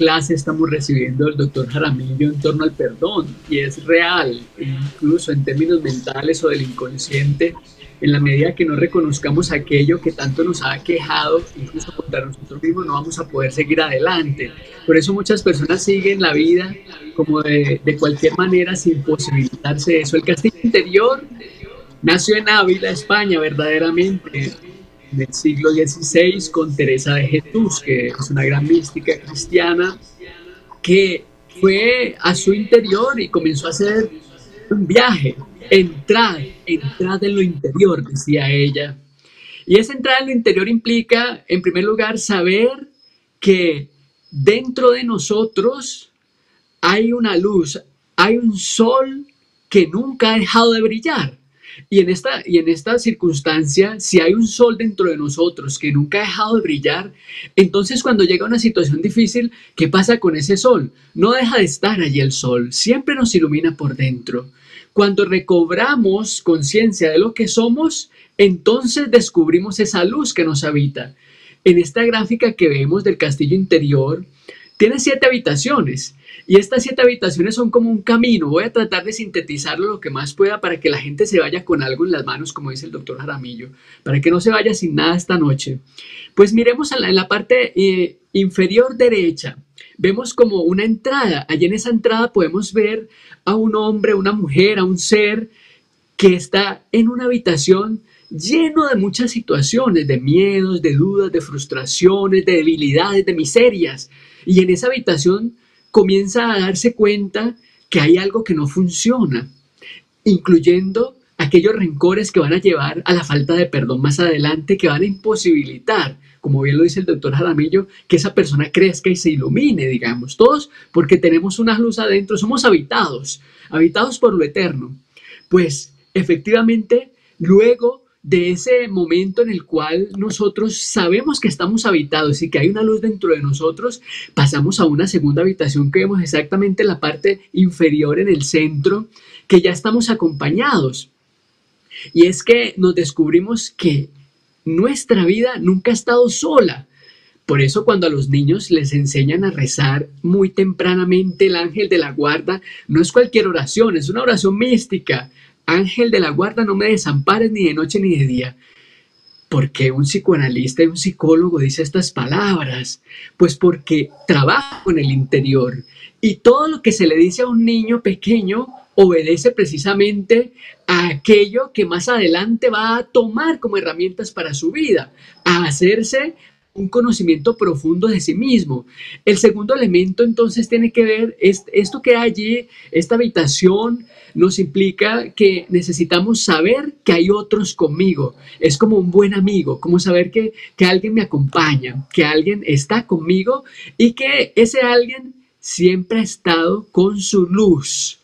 C: Clase estamos recibiendo el doctor Jaramillo en torno al perdón y es real, incluso en términos mentales o del inconsciente, en la medida que no reconozcamos aquello que tanto nos ha quejado, incluso contra nosotros mismos, no vamos a poder seguir adelante. Por eso muchas personas siguen la vida como de, de cualquier manera sin posibilitarse eso. El castillo interior nació en Ávila, España, verdaderamente del siglo XVI con Teresa de Jesús, que es una gran mística cristiana, que fue a su interior y comenzó a hacer un viaje, entrar, entrar en lo interior, decía ella. Y esa entrada en lo interior implica, en primer lugar, saber que dentro de nosotros hay una luz, hay un sol que nunca ha dejado de brillar. Y en, esta, y en esta circunstancia, si hay un sol dentro de nosotros que nunca ha dejado de brillar, entonces cuando llega una situación difícil, ¿qué pasa con ese sol? No deja de estar allí el sol, siempre nos ilumina por dentro. Cuando recobramos conciencia de lo que somos, entonces descubrimos esa luz que nos habita. En esta gráfica que vemos del castillo interior, tiene siete habitaciones y estas siete habitaciones son como un camino. Voy a tratar de sintetizarlo lo que más pueda para que la gente se vaya con algo en las manos, como dice el doctor Jaramillo, para que no se vaya sin nada esta noche. Pues miremos en la, parte eh, inferior derecha vemos como una entrada. Allí en esa entrada podemos ver a un hombre, una mujer, a un ser que está en una habitación lleno de muchas situaciones, de miedos, de dudas, de frustraciones, de debilidades, de miserias. Y en esa habitación comienza a darse cuenta que hay algo que no funciona, incluyendo aquellos rencores que van a llevar a la falta de perdón más adelante, que van a imposibilitar, como bien lo dice el doctor Jaramillo, que esa persona crezca y se ilumine, digamos, todos porque tenemos una luz adentro, somos habitados, habitados por lo eterno. Pues efectivamente, luego de ese momento en el cual nosotros sabemos que estamos habitados y que hay una luz dentro de nosotros, pasamos a una segunda habitación que vemos exactamente en la parte inferior en el centro, que ya estamos acompañados. Y es que nos descubrimos que nuestra vida nunca ha estado sola. Por eso cuando a los niños les enseñan a rezar muy tempranamente el ángel de la guarda, no es cualquier oración, es una oración mística Ángel de la guarda, no me desampares ni de noche ni de día. ¿Por qué un psicoanalista y un psicólogo dice estas palabras? Pues porque trabajo en el interior y todo lo que se le dice a un niño pequeño obedece precisamente a aquello que más adelante va a tomar como herramientas para su vida, a hacerse un conocimiento profundo de sí mismo. El segundo elemento entonces tiene que ver es, esto que hay allí, esta habitación, nos implica que necesitamos saber que hay otros conmigo. Es como un buen amigo, como saber que, que alguien me acompaña, que alguien está conmigo y que ese alguien siempre ha estado con su luz,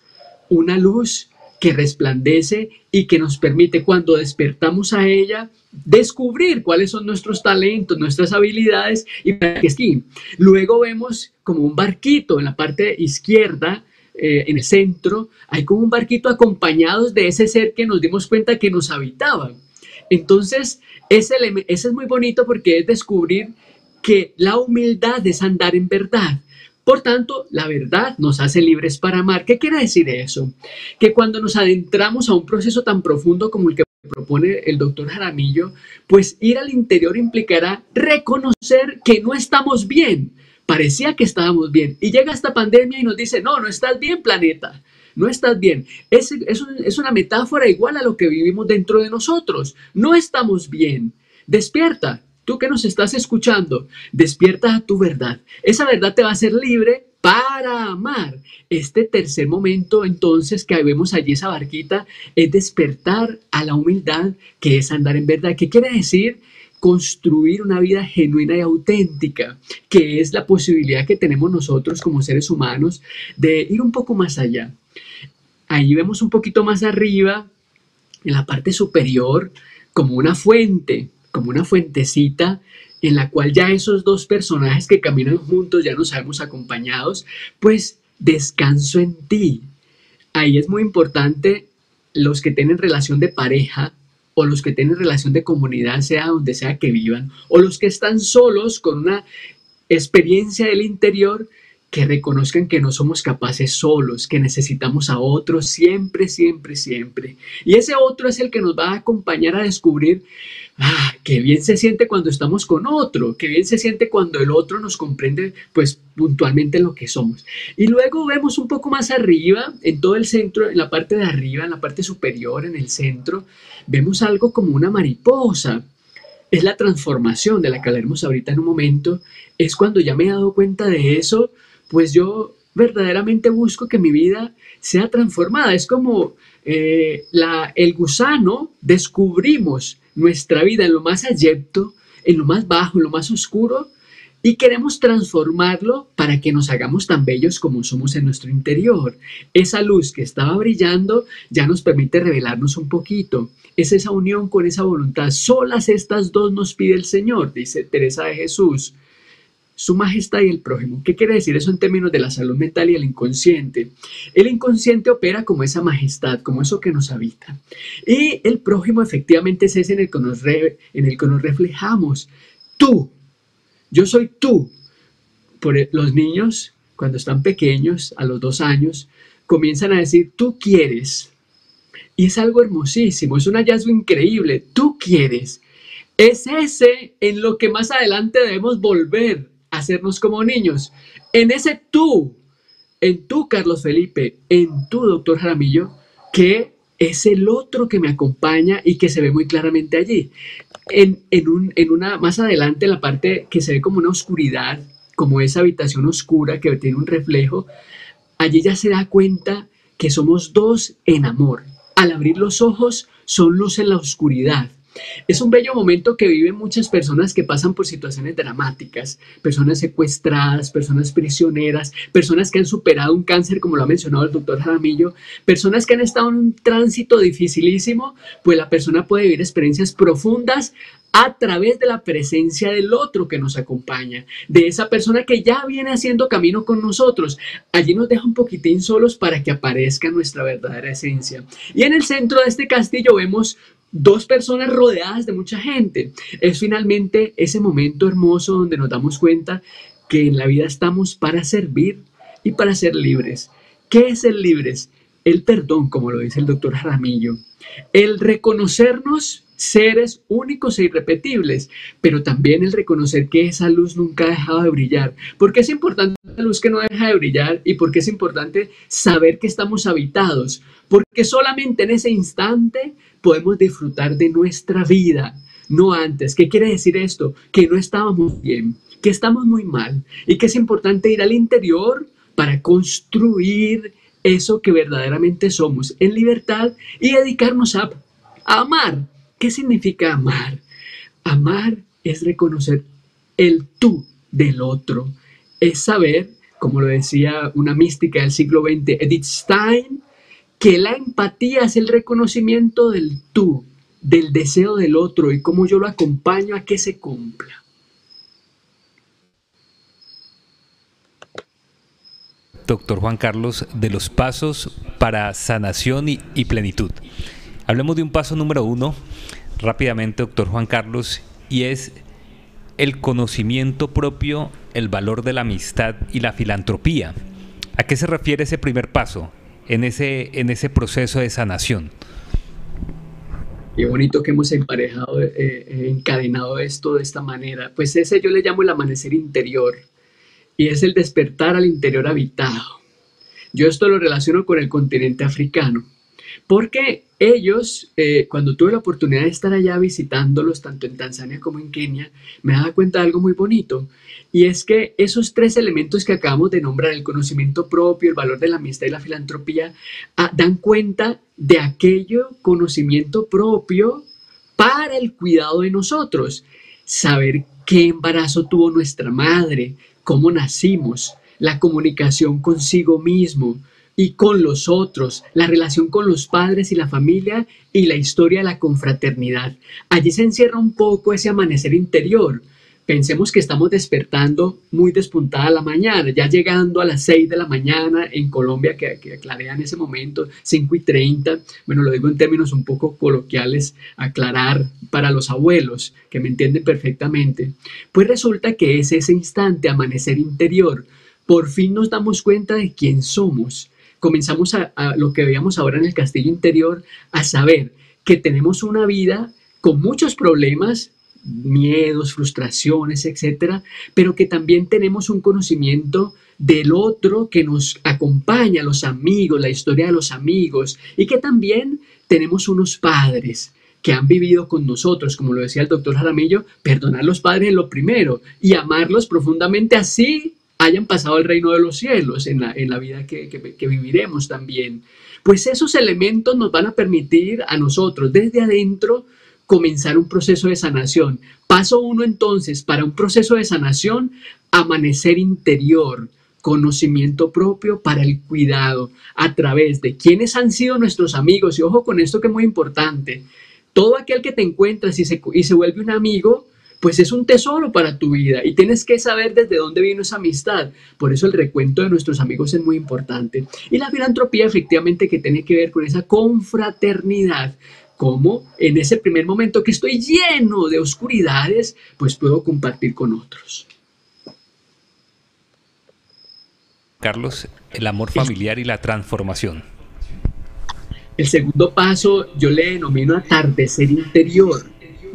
C: una luz que resplandece y que nos permite cuando despertamos a ella descubrir cuáles son nuestros talentos, nuestras habilidades y para que Luego vemos como un barquito en la parte izquierda eh, en el centro, hay como un barquito acompañados de ese ser que nos dimos cuenta que nos habitaba. Entonces, ese, ese es muy bonito porque es descubrir que la humildad es andar en verdad. Por tanto, la verdad nos hace libres para amar. ¿Qué quiere decir eso? Que cuando nos adentramos a un proceso tan profundo como el que propone el doctor Jaramillo, pues ir al interior implicará reconocer que no estamos bien, parecía que estábamos bien. Y llega esta pandemia y nos dice, no, no estás bien, planeta. No estás bien. Es, es, una metáfora igual a lo que vivimos dentro de nosotros. No estamos bien. Despierta. Tú que nos estás escuchando, despierta a tu verdad. Esa verdad te va a hacer libre para amar. Este tercer momento, entonces, que vemos allí esa barquita, es despertar a la humildad, que es andar en verdad. ¿Qué quiere decir? Construir una vida genuina y auténtica, que es la posibilidad que tenemos nosotros como seres humanos de ir un poco más allá. Ahí vemos un poquito más arriba, en la parte superior, como una fuente, como una fuentecita en la cual ya esos dos personajes que caminan juntos, ya nos sabemos acompañados, pues descanso en ti. Ahí es muy importante los que tienen relación de pareja, o los que tienen relación de comunidad, sea donde sea que vivan, o los que están solos con una experiencia del interior, que reconozcan que no somos capaces solos, que necesitamos a otros siempre, siempre, siempre. Y ese otro es el que nos va a acompañar a descubrir ah, qué bien se siente cuando estamos con otro, qué bien se siente cuando el otro nos comprende pues puntualmente lo que somos. Y luego vemos un poco más arriba, en todo el centro, en la parte de arriba, en la parte superior, en el centro, vemos algo como una mariposa. Es la transformación de la que hablaremos ahorita en un momento. Es cuando ya me he dado cuenta de eso, pues yo verdaderamente busco que mi vida sea transformada. Es como eh, el gusano, descubrimos nuestra vida en lo más ayepto, en lo más bajo, en lo más oscuro, y queremos transformarlo para que nos hagamos tan bellos como somos en nuestro interior. Esa luz que estaba brillando ya nos permite revelarnos un poquito. Es esa unión con esa voluntad. Solas estas dos nos pide el Señor, dice Teresa de Jesús su majestad y el prójimo. ¿Qué quiere decir eso en términos de la salud mental y el inconsciente? El inconsciente opera como esa majestad, como eso que nos habita. Y el prójimo efectivamente es ese en el que nos, en el que nos reflejamos. Tú, yo soy tú. Por e, los niños, cuando están pequeños, a los dos años, comienzan a decir, tú quieres. Y es algo hermosísimo, es un hallazgo increíble. Tú quieres. Es ese en lo que más adelante debemos volver hacernos como niños. En ese tú, en tú, Carlos Felipe, en tú, doctor Jaramillo, que es el otro que me acompaña y que se ve muy claramente allí. En, un, en una, más adelante, la parte que se ve como una oscuridad, como esa habitación oscura que tiene un reflejo, allí ya se da cuenta que somos dos en amor. Al abrir los ojos, son luz en la oscuridad. Es un bello momento que viven muchas personas que pasan por situaciones dramáticas, personas secuestradas, personas prisioneras, personas que han superado un cáncer, como lo ha mencionado el doctor Jaramillo, personas que han estado en un tránsito dificilísimo, pues la persona puede vivir experiencias profundas a través de la presencia del otro que nos acompaña, de esa persona que ya viene haciendo camino con nosotros. Allí nos deja un poquitín solos para que aparezca nuestra verdadera esencia. Y en el centro de este castillo vemos dos personas rodeadas de mucha gente. Es finalmente ese momento hermoso donde nos damos cuenta que en la vida estamos para servir y para ser libres. ¿Qué es el libres? El perdón, como lo dice el doctor Jaramillo. El reconocernos seres únicos e irrepetibles, pero también el reconocer que esa luz nunca ha dejado de brillar. ¿Por qué es importante la luz que no deja de brillar y por qué es importante saber que estamos habitados? Porque solamente en ese instante podemos disfrutar de nuestra vida, no antes. ¿Qué quiere decir esto? Que no estábamos bien, que estamos muy mal y que es importante ir al interior para construir eso que verdaderamente somos en libertad y dedicarnos a, a amar, ¿Qué significa amar? Amar es reconocer el tú del otro, es saber, como lo decía una mística del siglo XX, Edith Stein, que la empatía es el reconocimiento del tú, del deseo del otro y cómo yo lo acompaño a que se cumpla.
A: Doctor Juan Carlos, de los pasos para sanación y, y plenitud. Hablemos de un paso número uno, rápidamente, doctor Juan Carlos, y es el conocimiento propio, el valor de la amistad y la filantropía. ¿A qué se refiere ese primer paso en ese, en ese proceso de sanación?
C: Qué bonito que hemos emparejado, eh, eh, encadenado esto de esta manera. Pues ese yo le llamo el amanecer interior y es el despertar al interior habitado. Yo esto lo relaciono con el continente africano. Porque ellos, eh, cuando tuve la oportunidad de estar allá visitándolos, tanto en Tanzania como en Kenia, me daba cuenta de algo muy bonito. Y es que esos tres elementos que acabamos de nombrar, el conocimiento propio, el valor de la amistad y la filantropía, ah, dan cuenta de aquello conocimiento propio para el cuidado de nosotros. Saber qué embarazo tuvo nuestra madre, cómo nacimos, la comunicación consigo mismo, y con los otros, la relación con los padres y la familia y la historia de la confraternidad. Allí se encierra un poco ese amanecer interior. Pensemos que estamos despertando muy despuntada la mañana, ya llegando a las 6 de la mañana en Colombia, que, que en ese momento, 5 y 30. Bueno, lo digo en términos un poco coloquiales, aclarar para los abuelos que me entienden perfectamente. Pues resulta que es ese instante, amanecer interior. Por fin nos damos cuenta de quién somos comenzamos a, lo que veíamos ahora en el castillo interior, a saber que tenemos una vida con muchos problemas, miedos, frustraciones, etcétera, pero que también tenemos un conocimiento del otro que nos acompaña, los amigos, la historia de los amigos, y que también tenemos unos padres que han vivido con nosotros, como lo decía el doctor Jaramillo, perdonar los padres es lo primero y amarlos profundamente así hayan pasado al reino de los cielos en la, en la vida que, que, viviremos también. Pues esos elementos nos van a permitir a nosotros desde adentro comenzar un proceso de sanación. Paso uno entonces para un proceso de sanación, amanecer interior, conocimiento propio para el cuidado a través de quienes han sido nuestros amigos. Y ojo con esto que es muy importante. Todo aquel que te encuentras y se, y se vuelve un amigo, pues es un tesoro para tu vida y tienes que saber desde dónde vino esa amistad. Por eso el recuento de nuestros amigos es muy importante. Y la filantropía efectivamente que tiene que ver con esa confraternidad, como en ese primer momento que estoy lleno de oscuridades, pues puedo compartir con otros.
A: Carlos, el amor familiar y la transformación.
C: El segundo paso yo le denomino atardecer interior,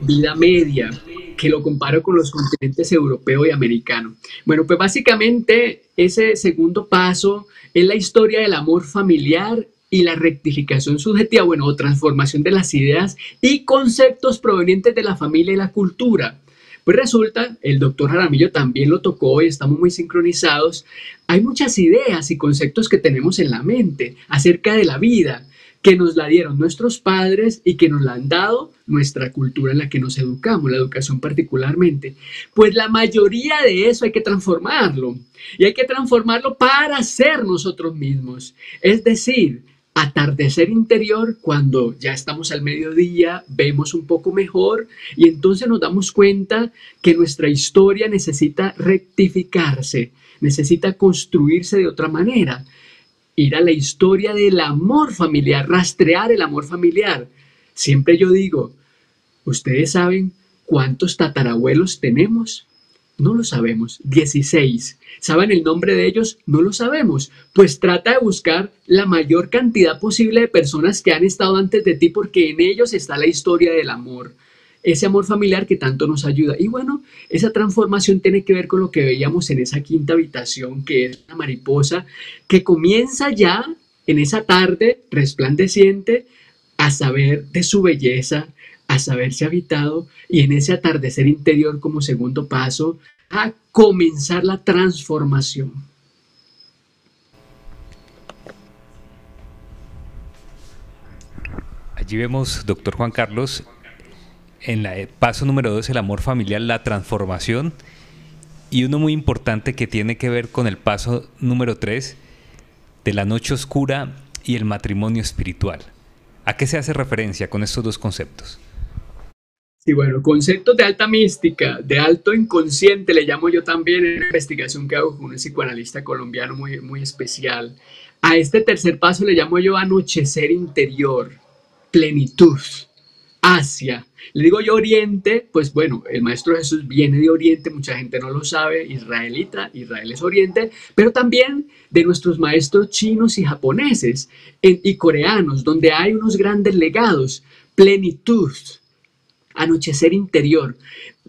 C: vida media, que lo comparo con los continentes europeo y americano. Bueno, pues básicamente ese segundo paso es la historia del amor familiar y la rectificación subjetiva, bueno, o transformación de las ideas y conceptos provenientes de la familia y la cultura. Pues resulta, el doctor Jaramillo también lo tocó y estamos muy sincronizados. Hay muchas ideas y conceptos que tenemos en la mente acerca de la vida que nos la dieron nuestros padres y que nos la han dado nuestra cultura en la que nos educamos, la educación particularmente. Pues la mayoría de eso hay que transformarlo y hay que transformarlo para ser nosotros mismos. Es decir, atardecer interior cuando ya estamos al mediodía, vemos un poco mejor y entonces nos damos cuenta que nuestra historia necesita rectificarse, necesita construirse de otra manera ir a la historia del amor familiar, rastrear el amor familiar. Siempre yo digo, ¿ustedes saben cuántos tatarabuelos tenemos? No lo sabemos. 16. ¿Saben el nombre de ellos? No lo sabemos. Pues trata de buscar la mayor cantidad posible de personas que han estado antes de ti porque en ellos está la historia del amor ese amor familiar que tanto nos ayuda. Y bueno, esa transformación tiene que ver con lo que veíamos en esa quinta habitación, que es la mariposa, que comienza ya en esa tarde resplandeciente a saber de su belleza, a saberse habitado y en ese atardecer interior como segundo paso a comenzar la transformación.
A: Allí vemos, doctor Juan Carlos, en el paso número dos, el amor familiar, la transformación. Y uno muy importante que tiene que ver con el paso número tres, de la noche oscura y el matrimonio espiritual. ¿A qué se hace referencia con estos dos conceptos?
C: Sí, bueno, conceptos de alta mística, de alto inconsciente, le llamo yo también en la investigación que hago con un psicoanalista colombiano muy, muy especial. A este tercer paso le llamo yo anochecer interior, plenitud, Asia. Le digo yo Oriente, pues bueno, el Maestro Jesús viene de Oriente, mucha gente no lo sabe, israelita, Israel es Oriente, pero también de nuestros maestros chinos y japoneses y coreanos, donde hay unos grandes legados, plenitud, anochecer interior.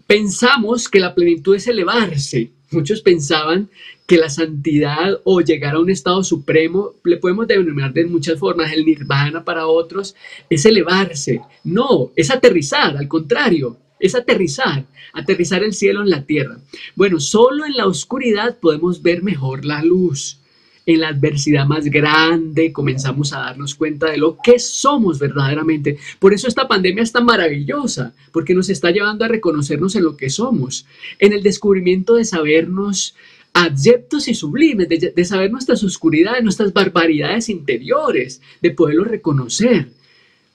C: Pensamos que la plenitud es elevarse. Muchos pensaban que la santidad o llegar a un estado supremo, le podemos denominar de muchas formas, el nirvana para otros, es elevarse. No, es aterrizar, al contrario, es aterrizar, aterrizar el cielo en la tierra. Bueno, solo en la oscuridad podemos ver mejor la luz. En la adversidad más grande comenzamos a darnos cuenta de lo que somos verdaderamente. Por eso esta pandemia es tan maravillosa, porque nos está llevando a reconocernos en lo que somos, en el descubrimiento de sabernos adyectos y sublimes, de, saber nuestras oscuridades, nuestras barbaridades interiores, de poderlo reconocer.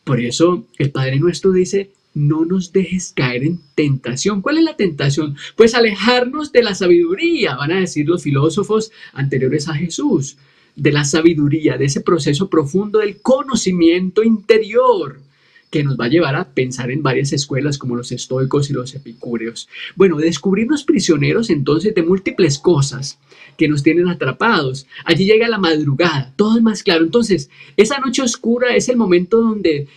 C: Por eso el Padre nuestro dice, no nos dejes caer en tentación. ¿Cuál es la tentación? Pues alejarnos de la sabiduría, van a decir los filósofos anteriores a Jesús, de la sabiduría, de ese proceso profundo del conocimiento interior que nos va a llevar a pensar en varias escuelas como los estoicos y los epicúreos. Bueno, descubrirnos prisioneros entonces de múltiples cosas que nos tienen atrapados. Allí llega la madrugada, todo es más claro. Entonces, esa noche oscura es el momento donde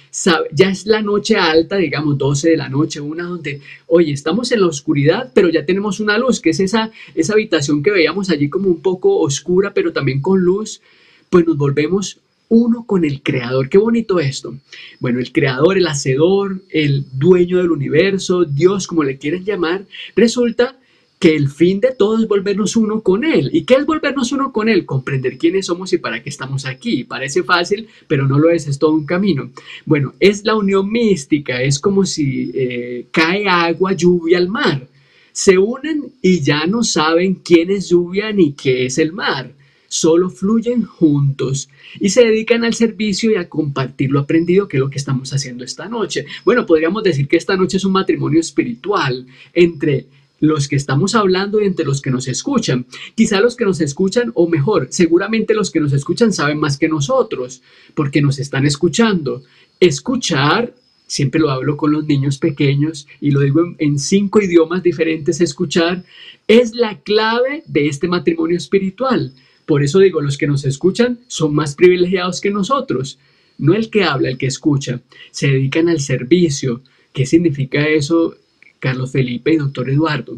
C: ya es la noche alta, digamos 12 de la noche, una donde, oye, estamos en la oscuridad, pero ya tenemos una luz, que es esa, esa habitación que veíamos allí como un poco oscura, pero también con luz, pues nos volvemos uno con el creador. Qué bonito esto. Bueno, el creador, el hacedor, el dueño del universo, Dios, como le quieren llamar, resulta que el fin de todo es volvernos uno con Él. ¿Y qué es volvernos uno con Él? Comprender quiénes somos y para qué estamos aquí. Parece fácil, pero no lo es, es todo un camino. Bueno, es la unión mística, es como si eh, cae agua, lluvia al mar. Se unen y ya no saben quién es lluvia ni qué es el mar solo fluyen juntos y se dedican al servicio y a compartir lo aprendido, que es lo que estamos haciendo esta noche. Bueno, podríamos decir que esta noche es un matrimonio espiritual entre los que estamos hablando y entre los que nos escuchan. Quizá los que nos escuchan, o mejor, seguramente los que nos escuchan saben más que nosotros, porque nos están escuchando. Escuchar, siempre lo hablo con los niños pequeños y lo digo en, en cinco idiomas diferentes, escuchar es la clave de este matrimonio espiritual. Por eso digo, los que nos escuchan son más privilegiados que nosotros. No el que habla, el que escucha. Se dedican al servicio. ¿Qué significa eso? Carlos Felipe y doctor Eduardo,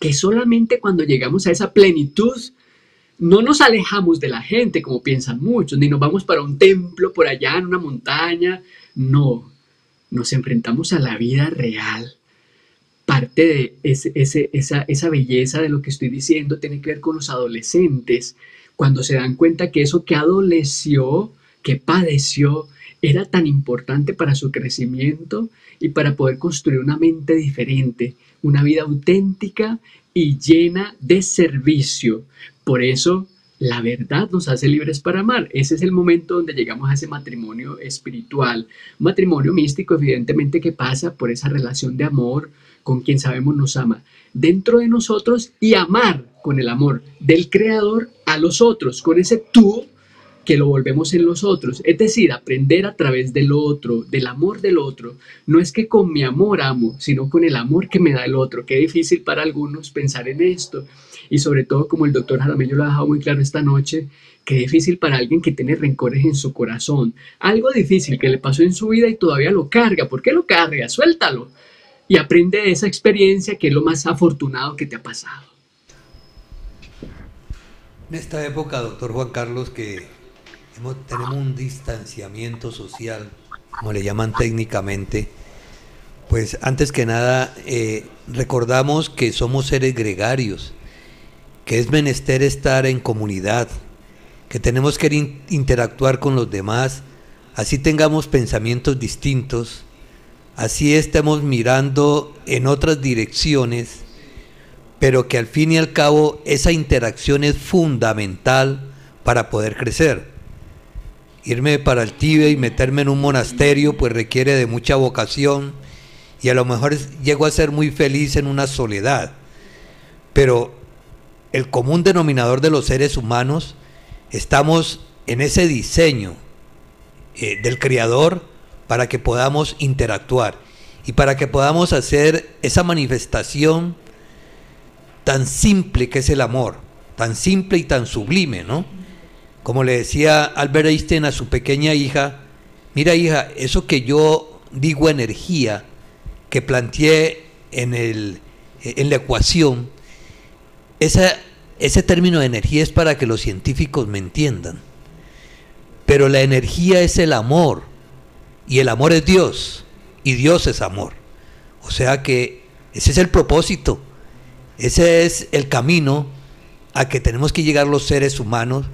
C: que solamente cuando llegamos a esa plenitud, no nos alejamos de la gente como piensan muchos, ni nos vamos para un templo por allá en una montaña, no, nos enfrentamos a la vida real. Parte de esa, esa belleza de lo que estoy diciendo tiene que ver con los adolescentes, cuando se dan cuenta que eso que adoleció, que padeció, era tan importante para su crecimiento y para poder construir una mente diferente, una vida auténtica y llena de servicio. Por eso la verdad nos hace libres para amar. Ese es el momento donde llegamos a ese matrimonio espiritual. Matrimonio místico, evidentemente, que pasa por esa relación de amor con quien sabemos nos ama dentro de nosotros y amar con el amor del Creador a los otros, con ese tú que lo volvemos en los otros. Es decir, aprender a través del otro, del amor del otro. No es que con mi amor amo, sino con el amor que me da el otro. Qué difícil para algunos pensar en esto. Y sobre todo, como el doctor Jaramillo lo ha dejado muy claro esta noche, qué difícil para alguien que tiene rencores en su corazón. Algo difícil que le pasó en su vida y todavía lo carga. ¿Por qué lo carga? Suéltalo. Y aprende de esa experiencia que es lo más afortunado que te ha pasado.
B: En esta época, doctor Juan Carlos, que tenemos un distanciamiento social, como le llaman técnicamente, pues antes que nada eh, recordamos que somos seres gregarios, que es menester estar en comunidad, que tenemos que interactuar con los demás, así tengamos pensamientos distintos, así estemos mirando en otras direcciones, pero que al fin y al cabo esa interacción es fundamental para poder crecer irme para el Tíbet y meterme en un monasterio, pues requiere de mucha vocación y a lo mejor llego a ser muy feliz en una soledad. Pero el común denominador de los seres humanos, estamos en ese diseño eh, del Creador para que podamos interactuar y para que podamos hacer esa manifestación tan simple que es el amor, tan simple y tan sublime, ¿no? Como le decía Albert Einstein a su pequeña hija, mira hija, eso que yo digo energía, que planteé en, el, en la ecuación, ese término de energía es para que los científicos me entiendan. Pero la energía es el amor, y el amor es Dios, y Dios es amor. O sea que ese es el propósito, ese es el camino a que tenemos que llegar los seres humanos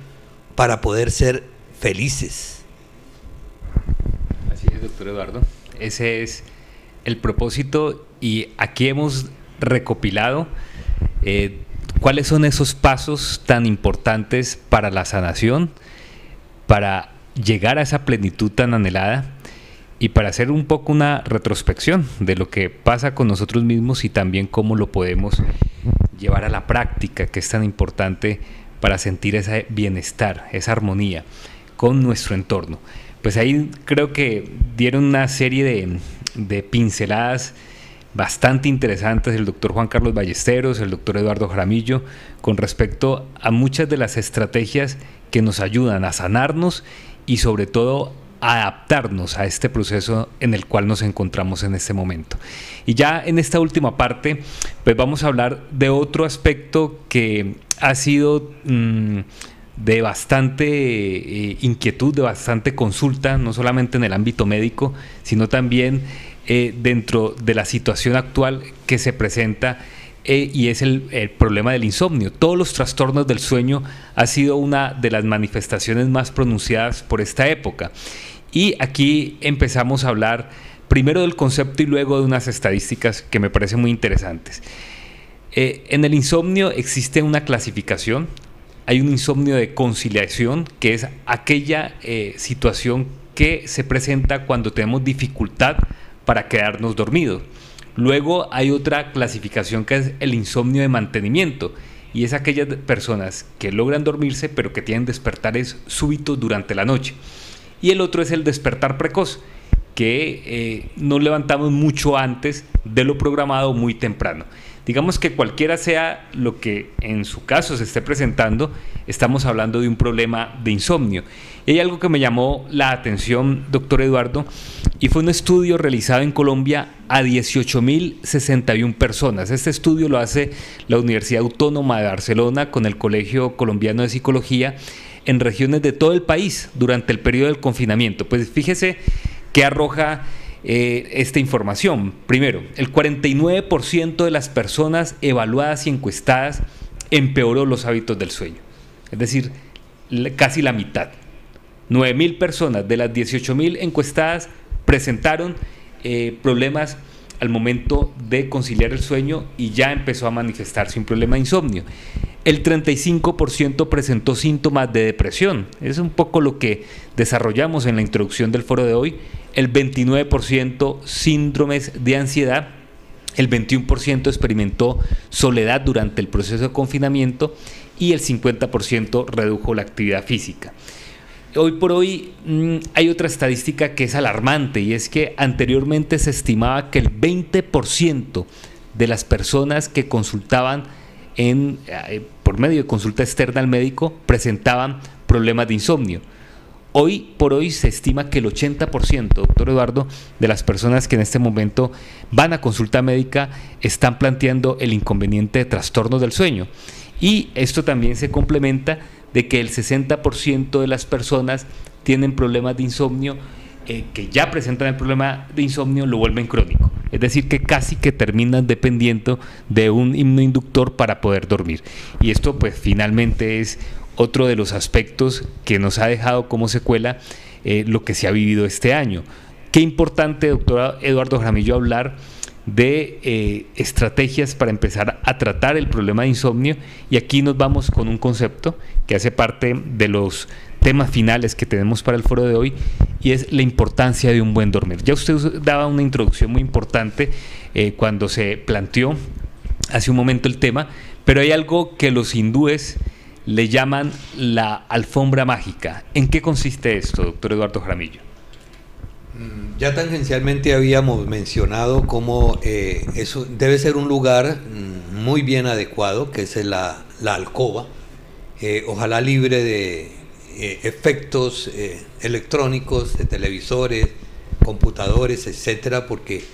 B: para poder ser felices.
A: Así es, doctor Eduardo. Ese es el propósito y aquí hemos recopilado eh, cuáles son esos pasos tan importantes para la sanación, para llegar a esa plenitud tan anhelada y para hacer un poco una retrospección de lo que pasa con nosotros mismos y también cómo lo podemos llevar a la práctica, que es tan importante para sentir ese bienestar, esa armonía con nuestro entorno. Pues ahí creo que dieron una serie de, pinceladas bastante interesantes el doctor Juan Carlos Ballesteros, el doctor Eduardo Jaramillo, con respecto a muchas de las estrategias que nos ayudan a sanarnos y sobre todo adaptarnos a este proceso en el cual nos encontramos en este momento. Y ya en esta última parte, pues vamos a hablar de otro aspecto que ha sido mm, de bastante eh, inquietud, de bastante consulta, no solamente en el ámbito médico, sino también eh, dentro de la situación actual que se presenta eh, y es el, el, problema del insomnio. Todos los trastornos del sueño ha sido una de las manifestaciones más pronunciadas por esta época. Y aquí empezamos a hablar primero del concepto y luego de unas estadísticas que me parecen muy interesantes. Eh, en el insomnio existe una clasificación. Hay un insomnio de conciliación, que es aquella eh, situación que se presenta cuando tenemos dificultad para quedarnos dormidos. Luego hay otra clasificación que es el insomnio de mantenimiento y es aquellas personas que logran dormirse pero que tienen despertares súbitos durante la noche. Y el otro es el despertar precoz, que eh, nos levantamos mucho antes de lo programado muy temprano. Digamos que cualquiera sea lo que en su caso se esté presentando, estamos hablando de un problema de insomnio. Y hay algo que me llamó la atención, doctor Eduardo, y fue un estudio realizado en Colombia a 18.061 personas. Este estudio lo hace la Universidad Autónoma de Barcelona con el Colegio Colombiano de Psicología en regiones de todo el país durante el periodo del confinamiento. Pues fíjese que arroja eh, esta información. Primero, el 49% de las personas evaluadas y encuestadas empeoró los hábitos del sueño. Es decir, casi la mitad. 9.000 personas de las 18.000 encuestadas presentaron eh, problemas al momento de conciliar el sueño y ya empezó a manifestarse un problema de insomnio. El 35% presentó síntomas de depresión. Es un poco lo que desarrollamos en la introducción del foro de hoy. El 29% síndromes de ansiedad. El 21% experimentó soledad durante el proceso de confinamiento y el 50% redujo la actividad física. Hoy por hoy mm, hay otra estadística que es alarmante y es que anteriormente se estimaba que el 20% de las personas que consultaban eh, por medio de consulta externa al médico presentaban problemas de insomnio. Hoy por hoy se estima que el 80%, doctor Eduardo, de las personas que en este momento van a consulta médica están planteando el inconveniente de trastornos del sueño. Y esto también se complementa de que el 60% de las personas tienen problemas de insomnio, eh, que ya presentan el problema de insomnio, lo vuelven crónico. Es decir, que casi que terminan dependiendo de un himnoinductor para poder dormir. Y esto pues finalmente es otro de los aspectos que nos ha dejado como secuela eh, lo que se ha vivido este año. Qué importante, doctor Eduardo Jaramillo, hablar de eh, estrategias para empezar a tratar el problema de insomnio y aquí nos vamos con un concepto que hace parte de los temas finales que tenemos para el foro de hoy y es la importancia de un buen dormir. Ya usted daba una introducción muy importante eh, cuando se planteó hace un momento el tema, pero hay algo que los hindúes le llaman la alfombra mágica. ¿En qué consiste esto, doctor Eduardo Jaramillo?
B: Mm, ya tangencialmente habíamos mencionado cómo eh, eso debe ser un lugar mm, muy bien adecuado, que es la, alcoba, eh, ojalá libre de eh, efectos electrónicos, de televisores, computadores, etcétera, porque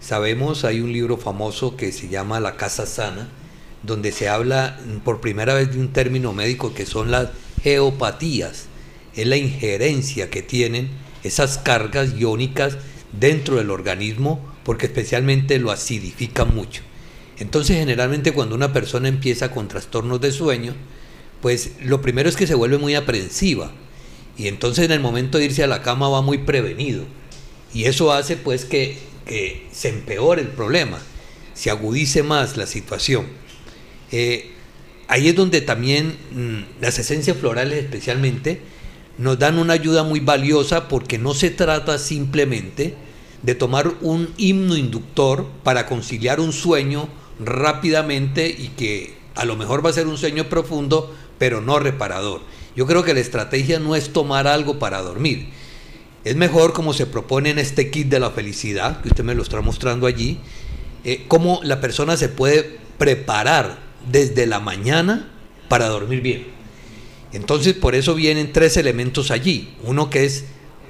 B: sabemos, hay un libro famoso que se llama La Casa Sana, donde se habla por primera vez de un término médico que son las geopatías, es la injerencia que tienen esas cargas iónicas dentro del organismo porque especialmente lo acidifica mucho. Entonces generalmente cuando una persona empieza con trastornos de sueño, pues lo primero es que se vuelve muy aprensiva y entonces en el momento de irse a la cama va muy prevenido y eso hace pues que, se empeore el problema, se agudice más la situación. Eh, ahí es donde también mm, las esencias florales especialmente nos dan una ayuda muy valiosa porque no se trata simplemente de tomar un himno inductor para conciliar un sueño rápidamente y que a lo mejor va a ser un sueño profundo, pero no reparador. Yo creo que la estrategia no es tomar algo para dormir. Es mejor como se propone en este kit de la felicidad, que usted me lo está mostrando allí, eh, cómo la persona se puede preparar desde la mañana para dormir bien. Entonces, por eso vienen tres elementos allí. Uno que es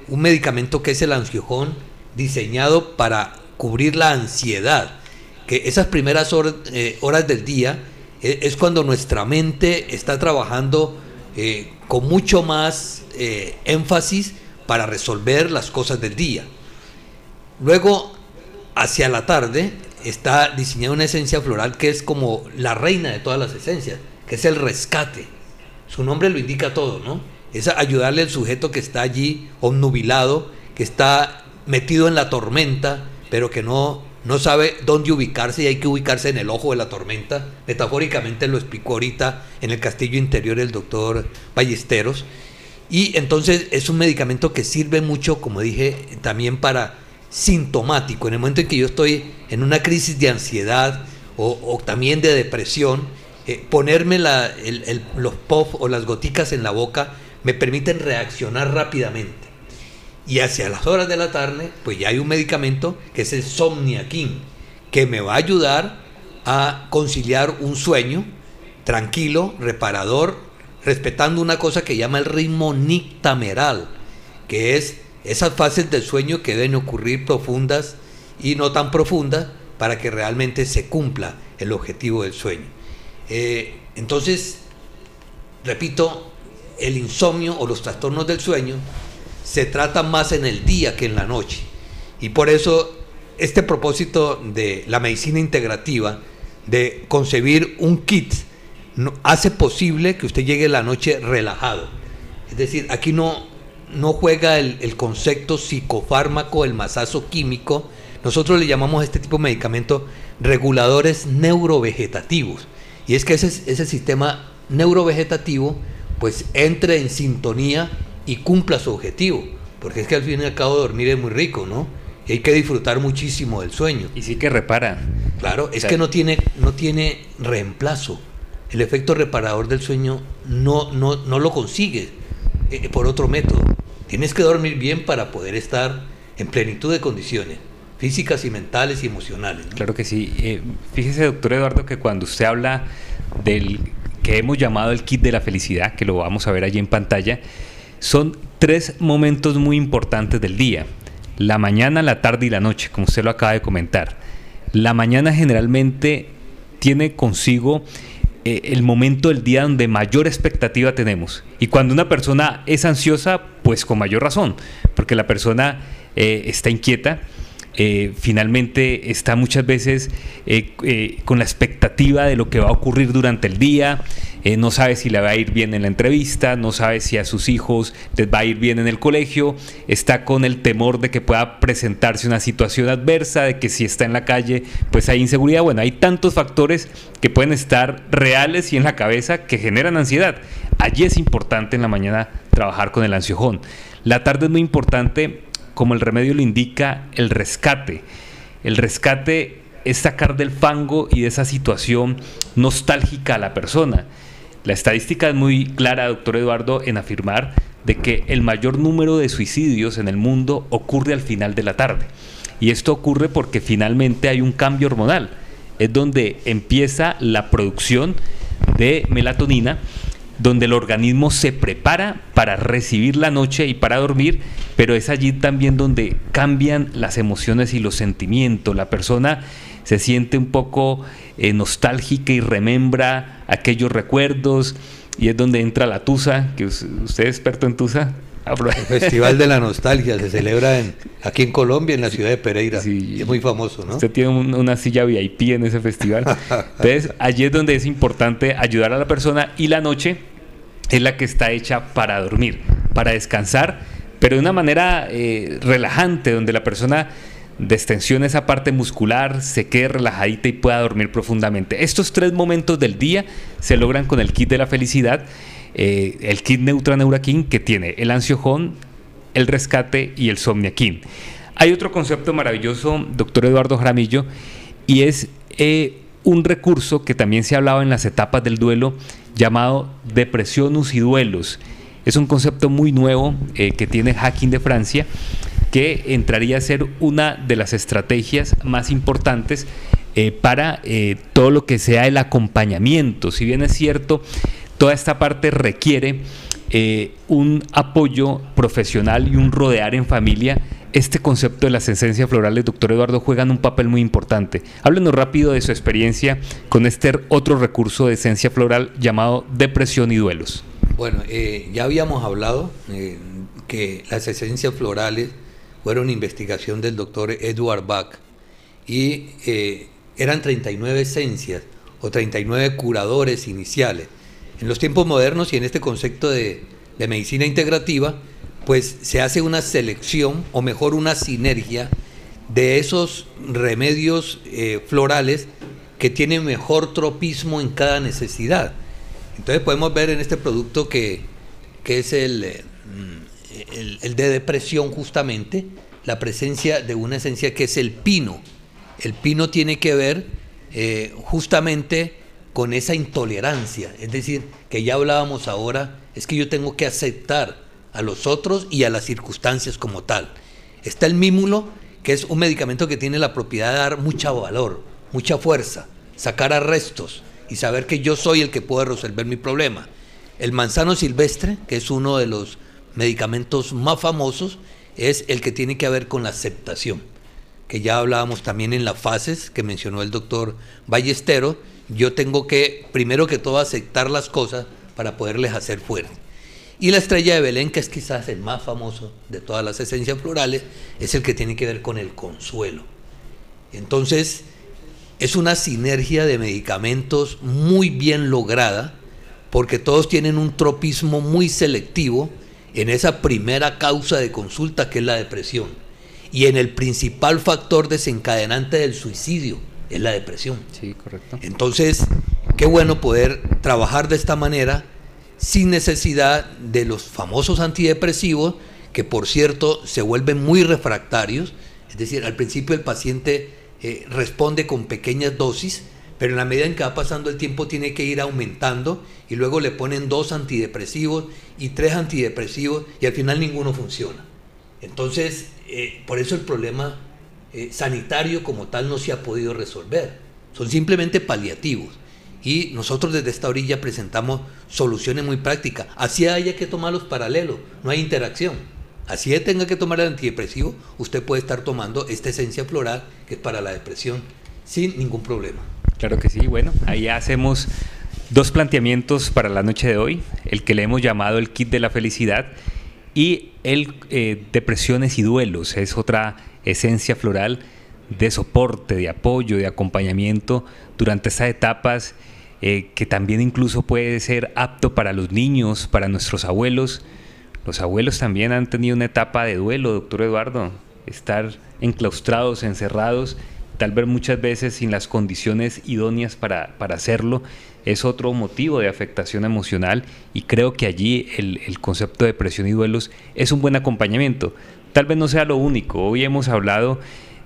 B: un medicamento que es el ansiojón, diseñado para cubrir la ansiedad. Que esas primeras eh, horas, del día es cuando nuestra mente está trabajando eh, con mucho más énfasis para resolver las cosas del día. Luego, hacia la tarde, está diseñada una esencia floral que es como la reina de todas las esencias, que es el rescate su nombre lo indica todo, ¿no? Es ayudarle al sujeto que está allí obnubilado, que está metido en la tormenta, pero que no, no sabe dónde ubicarse y hay que ubicarse en el ojo de la tormenta. Metafóricamente lo explicó ahorita en el castillo interior el doctor Ballesteros. Y entonces es un medicamento que sirve mucho, como dije, también para sintomático. En el momento en que yo estoy en una crisis de ansiedad o, también de depresión, eh, ponerme los puff o las goticas en la boca me permiten reaccionar rápidamente. Y hacia las horas de la tarde, pues ya hay un medicamento que es el Somniaquin, que me va a ayudar a conciliar un sueño tranquilo, reparador, respetando una cosa que llama el ritmo nictameral, que es esas fases del sueño que deben ocurrir profundas y no tan profundas para que realmente se cumpla el objetivo del sueño. Eh, entonces, repito, el insomnio o los trastornos del sueño se tratan más en el día que en la noche. Y por eso este propósito de la medicina integrativa, de concebir un kit, hace posible que usted llegue la noche relajado. Es decir, aquí no, no juega el, concepto psicofármaco, el masazo químico. Nosotros le llamamos a este tipo de medicamentos reguladores neurovegetativos. Y es que ese, ese sistema neurovegetativo pues entre en sintonía y cumpla su objetivo. Porque es que al fin y al cabo dormir es muy rico, ¿no? Y hay que disfrutar muchísimo del sueño.
A: Y sí que repara.
B: Claro, es que no tiene, no tiene reemplazo. El efecto reparador del sueño no, no, no lo consigue eh, por otro método. Tienes que dormir bien para poder estar en plenitud de condiciones físicas y mentales y emocionales.
A: Claro que sí. Eh, fíjese, doctor Eduardo, que cuando usted habla del que hemos llamado el kit de la felicidad, que lo vamos a ver allí en pantalla, son tres momentos muy importantes del día. La mañana, la tarde y la noche, como usted lo acaba de comentar. La mañana generalmente tiene consigo eh, el momento del día donde mayor expectativa tenemos. Y cuando una persona es ansiosa, pues con mayor razón, porque la persona eh, está inquieta, eh, finalmente está muchas veces con la expectativa de lo que va a ocurrir durante el día, eh, no sabe si le va a ir bien en la entrevista, no sabe si a sus hijos les va a ir bien en el colegio, está con el temor de que pueda presentarse una situación adversa, de que si está en la calle pues hay inseguridad. Bueno, hay tantos factores que pueden estar reales y en la cabeza que generan ansiedad. Allí es importante en la mañana trabajar con el ansiojón. La tarde es muy importante, como el remedio lo indica, el rescate. El rescate es sacar del fango y de esa situación nostálgica a la persona. La estadística es muy clara, doctor Eduardo, en afirmar de que el mayor número de suicidios en el mundo ocurre al final de la tarde. Y esto ocurre porque finalmente hay un cambio hormonal. Es donde empieza la producción de melatonina, donde el organismo se prepara para recibir la noche y para dormir, pero es allí también donde cambian las emociones y los sentimientos. La persona se siente un poco eh, nostálgica y remembra aquellos recuerdos y es donde entra la Tusa, que usted es experto en Tusa.
B: El Festival de la Nostalgia se celebra en, aquí en Colombia, en la ciudad de Pereira. es muy famoso, ¿no?
A: Usted tiene una silla VIP en ese festival. Entonces, allí es donde es importante ayudar a la persona y la noche es la que está hecha para dormir, para descansar, pero de una manera eh, relajante, donde la persona destensione esa parte muscular, se quede relajadita y pueda dormir profundamente. Estos tres momentos del día se logran con el kit de la felicidad, eh, el kit Neutra Neurakin que tiene el ansiojón, el rescate y el somniakin. Hay otro concepto maravilloso, doctor Eduardo Jaramillo, y es eh, un recurso que también se ha hablado en las etapas del duelo llamado depresionus y duelos. Es un concepto muy nuevo eh, que tiene Hacking de Francia que entraría a ser una de las estrategias más importantes eh, para eh, todo lo que sea el acompañamiento. Si bien es cierto, toda esta parte requiere un apoyo profesional y un rodear en familia. Este concepto de las esencias florales, doctor Eduardo, juegan un papel muy importante. Háblenos rápido de su experiencia con este otro recurso de esencia floral llamado depresión y duelos.
B: Bueno, ya habíamos hablado que las esencias florales fueron investigación del doctor Edward Bach y eh, eran 39 esencias o 39 curadores iniciales. En los tiempos modernos y en este concepto de, medicina integrativa, pues se hace una selección o mejor una sinergia de esos remedios eh, florales que tienen mejor tropismo en cada necesidad. Entonces podemos ver en este producto que, que es el, eh, el, de depresión justamente, la presencia de una esencia que es el pino. El pino tiene que ver eh, justamente con esa intolerancia, es decir, que ya hablábamos ahora, es que yo tengo que aceptar a los otros y a las circunstancias como tal. Está el mímulo, que es un medicamento que tiene la propiedad de dar mucha valor, mucha fuerza, sacar arrestos y saber que yo soy el que puede resolver mi problema. El manzano silvestre, que es uno de los medicamentos más famosos, es el que tiene que ver con la aceptación, que ya hablábamos también en las fases que mencionó el doctor Ballestero. Yo tengo que, primero que todo, aceptar las cosas para poderles hacer fuerte. Y la estrella de Belén, que es quizás el más famoso de todas las esencias florales, es el que tiene que ver con el consuelo. Entonces, es una sinergia de medicamentos muy bien lograda, porque todos tienen un tropismo muy selectivo en esa primera causa de consulta que es la depresión y en el principal factor desencadenante del suicidio es la depresión.
A: Sí, correcto.
B: Entonces, qué bueno poder trabajar de esta manera sin necesidad de los famosos antidepresivos que por cierto se vuelven muy refractarios, es decir, al principio el paciente eh, responde con pequeñas dosis, pero en la medida en que va pasando el tiempo tiene que ir aumentando y luego le ponen dos antidepresivos y tres antidepresivos y al final ninguno funciona. Entonces, eh, por eso el problema eh, sanitario como tal no se ha podido resolver. Son simplemente paliativos. Y nosotros desde esta orilla presentamos soluciones muy prácticas. Así haya que tomarlos paralelos, no hay interacción. Así tenga que tomar el antidepresivo, usted puede estar tomando esta esencia floral que es para la depresión sin ningún problema.
A: Claro que sí, bueno, ahí hacemos dos planteamientos para la noche de hoy, el que le hemos llamado el kit de la felicidad y el eh, depresiones y duelos, es otra esencia floral de soporte, de apoyo, de acompañamiento durante estas etapas eh, que también incluso puede ser apto para los niños, para nuestros abuelos. Los abuelos también han tenido una etapa de duelo, doctor Eduardo, estar enclaustrados, encerrados tal vez muchas veces sin las condiciones idóneas para, hacerlo, es otro motivo de afectación emocional y creo que allí el, concepto de depresión y duelos es un buen acompañamiento. Tal vez no sea lo único, hoy hemos hablado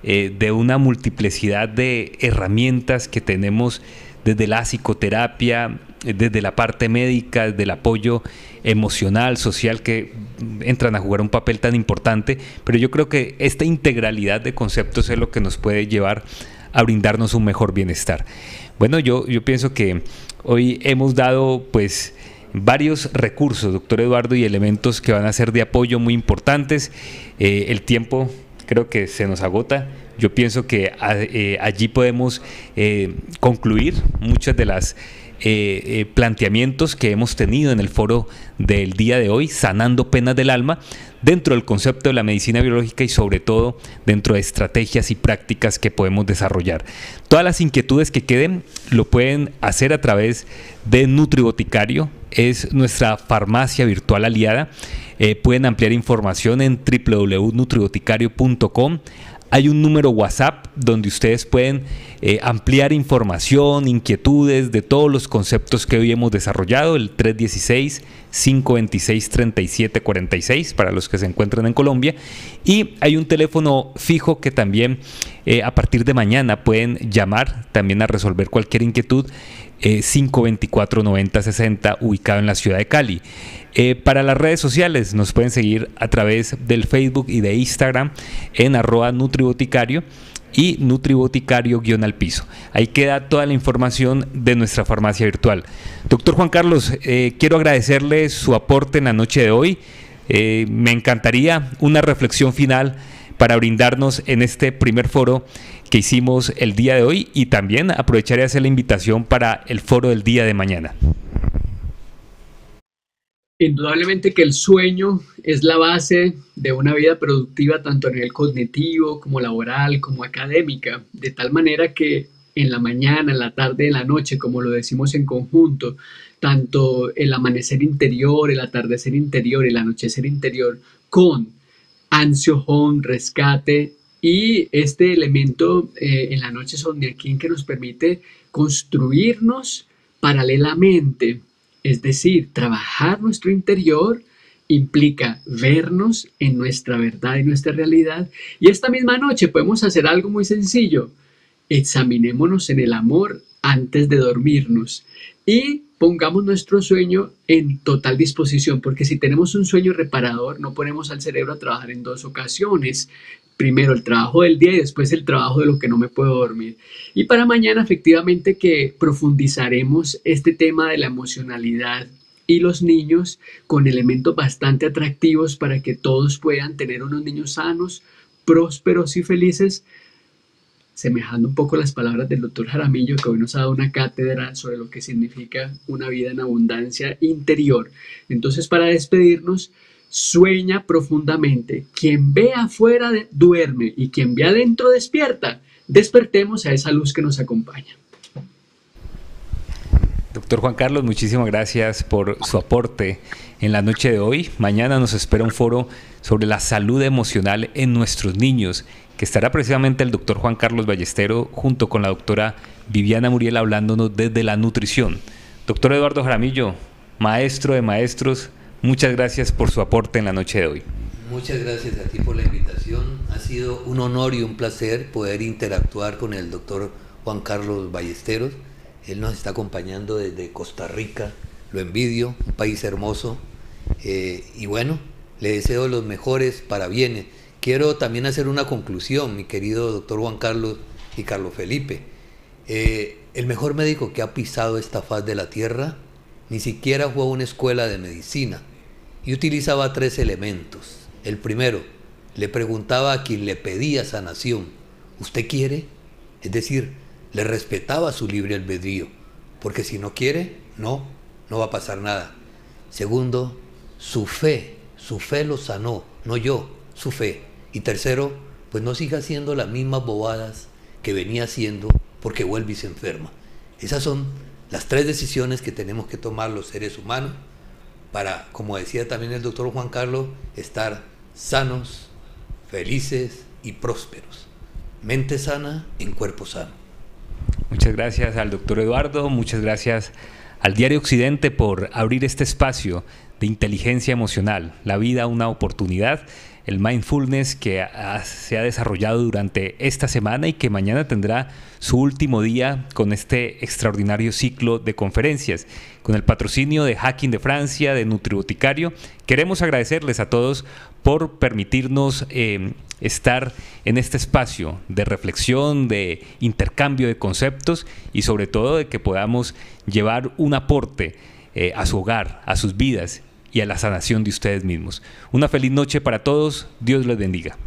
A: eh, de una multiplicidad de herramientas que tenemos desde la psicoterapia, desde la parte médica, desde el apoyo emocional, social, que entran a jugar un papel tan importante, pero yo creo que esta integralidad de conceptos es lo que nos puede llevar a brindarnos un mejor bienestar. Bueno, yo, yo pienso que hoy hemos dado pues varios recursos, doctor Eduardo, y elementos que van a ser de apoyo muy importantes. Eh, el tiempo creo que se nos agota. Yo pienso que eh, allí podemos eh, concluir muchas de las eh, planteamientos que hemos tenido en el foro del día de hoy, sanando penas del alma, dentro del concepto de la medicina biológica y sobre todo dentro de estrategias y prácticas que podemos desarrollar. Todas las inquietudes que queden lo pueden hacer a través de Nutriboticario, es nuestra farmacia virtual aliada. Pueden ampliar información en www.nutriboticario.com hay un número WhatsApp donde ustedes pueden eh, ampliar información, inquietudes de todos los conceptos que hoy hemos desarrollado, el 316-526-3746 para los que se encuentran en Colombia. Y hay un teléfono fijo que también eh, a partir de mañana pueden llamar también a resolver cualquier inquietud. 524-9060 eh, ubicado en la ciudad de Cali. Eh, para las redes sociales nos pueden seguir a través del Facebook y de Instagram en nutriboticario y nutriboticario guion al piso. Ahí queda toda la información de nuestra farmacia virtual. Doctor Juan Carlos, eh, quiero agradecerle su aporte en la noche de hoy. Eh, me encantaría una reflexión final para brindarnos en este primer foro que hicimos el día de hoy y también aprovecharé hacer la invitación para el foro del día de mañana.
C: Indudablemente que el sueño es la base de una vida productiva tanto a nivel cognitivo como laboral como académica, de tal manera que en la mañana, en la tarde, en la noche, como lo decimos en conjunto, tanto el amanecer interior, el atardecer interior, el anochecer interior, con ansio, home, rescate y este elemento eh, en la noche son de aquí que nos permite construirnos paralelamente es decir, trabajar nuestro interior implica vernos en nuestra verdad y nuestra realidad. Y esta misma noche podemos hacer algo muy sencillo. Examinémonos en el amor antes de dormirnos. Y pongamos nuestro sueño en total disposición, porque si tenemos un sueño reparador, no ponemos al cerebro a trabajar en dos ocasiones. Primero el trabajo del día y después el trabajo de lo que no me puedo dormir. Y para mañana efectivamente que profundizaremos este tema de la emocionalidad y los niños con elementos bastante atractivos para que todos puedan tener unos niños sanos, prósperos y felices, semejando un poco las palabras del doctor Jaramillo, que hoy nos ha dado una cátedra sobre lo que significa una vida en abundancia interior. Entonces, para despedirnos, sueña profundamente. Quien ve afuera duerme y quien ve adentro despierta. Despertemos a esa luz que nos acompaña.
A: Doctor Juan Carlos, muchísimas gracias por su aporte en la noche de hoy. Mañana nos espera un foro sobre la salud emocional en nuestros niños, que estará precisamente el doctor Juan Carlos Ballestero junto con la doctora Viviana Muriel hablándonos desde la nutrición. Doctor Eduardo Jaramillo, maestro de maestros, muchas gracias por su aporte en la noche de hoy.
B: Muchas gracias a ti por la invitación. Ha sido un honor y un placer poder interactuar con el doctor Juan Carlos Ballesteros él nos está acompañando desde Costa Rica, lo envidio, un país hermoso. Eh, y bueno, le deseo los mejores para bienes. Quiero también hacer una conclusión, mi querido doctor Juan Carlos y Carlos Felipe. Eh, el mejor médico que ha pisado esta faz de la tierra ni siquiera fue a una escuela de medicina y utilizaba tres elementos. El primero, le preguntaba a quien le pedía sanación, ¿usted quiere? Es decir, le respetaba su libre albedrío, porque si no quiere, no, no va a pasar nada. Segundo, su fe, su fe lo sanó, no yo, su fe. Y tercero, pues no siga haciendo las mismas bobadas que venía haciendo porque vuelve y se enferma. Esas son las tres decisiones que tenemos que tomar los seres humanos para, como decía también el doctor Juan Carlos, estar sanos, felices y prósperos. Mente sana en cuerpo sano.
A: Muchas gracias al doctor Eduardo, muchas gracias al Diario Occidente por abrir este espacio de inteligencia emocional, la vida una oportunidad, el mindfulness que se ha desarrollado durante esta semana y que mañana tendrá su último día con este extraordinario ciclo de conferencias. Con el patrocinio de Hacking de Francia, de Nutriboticario, queremos agradecerles a todos por permitirnos eh, estar en este espacio de reflexión, de intercambio de conceptos y sobre todo de que podamos llevar un aporte eh, a su hogar, a sus vidas y a la sanación de ustedes mismos. Una feliz noche para todos, Dios les bendiga.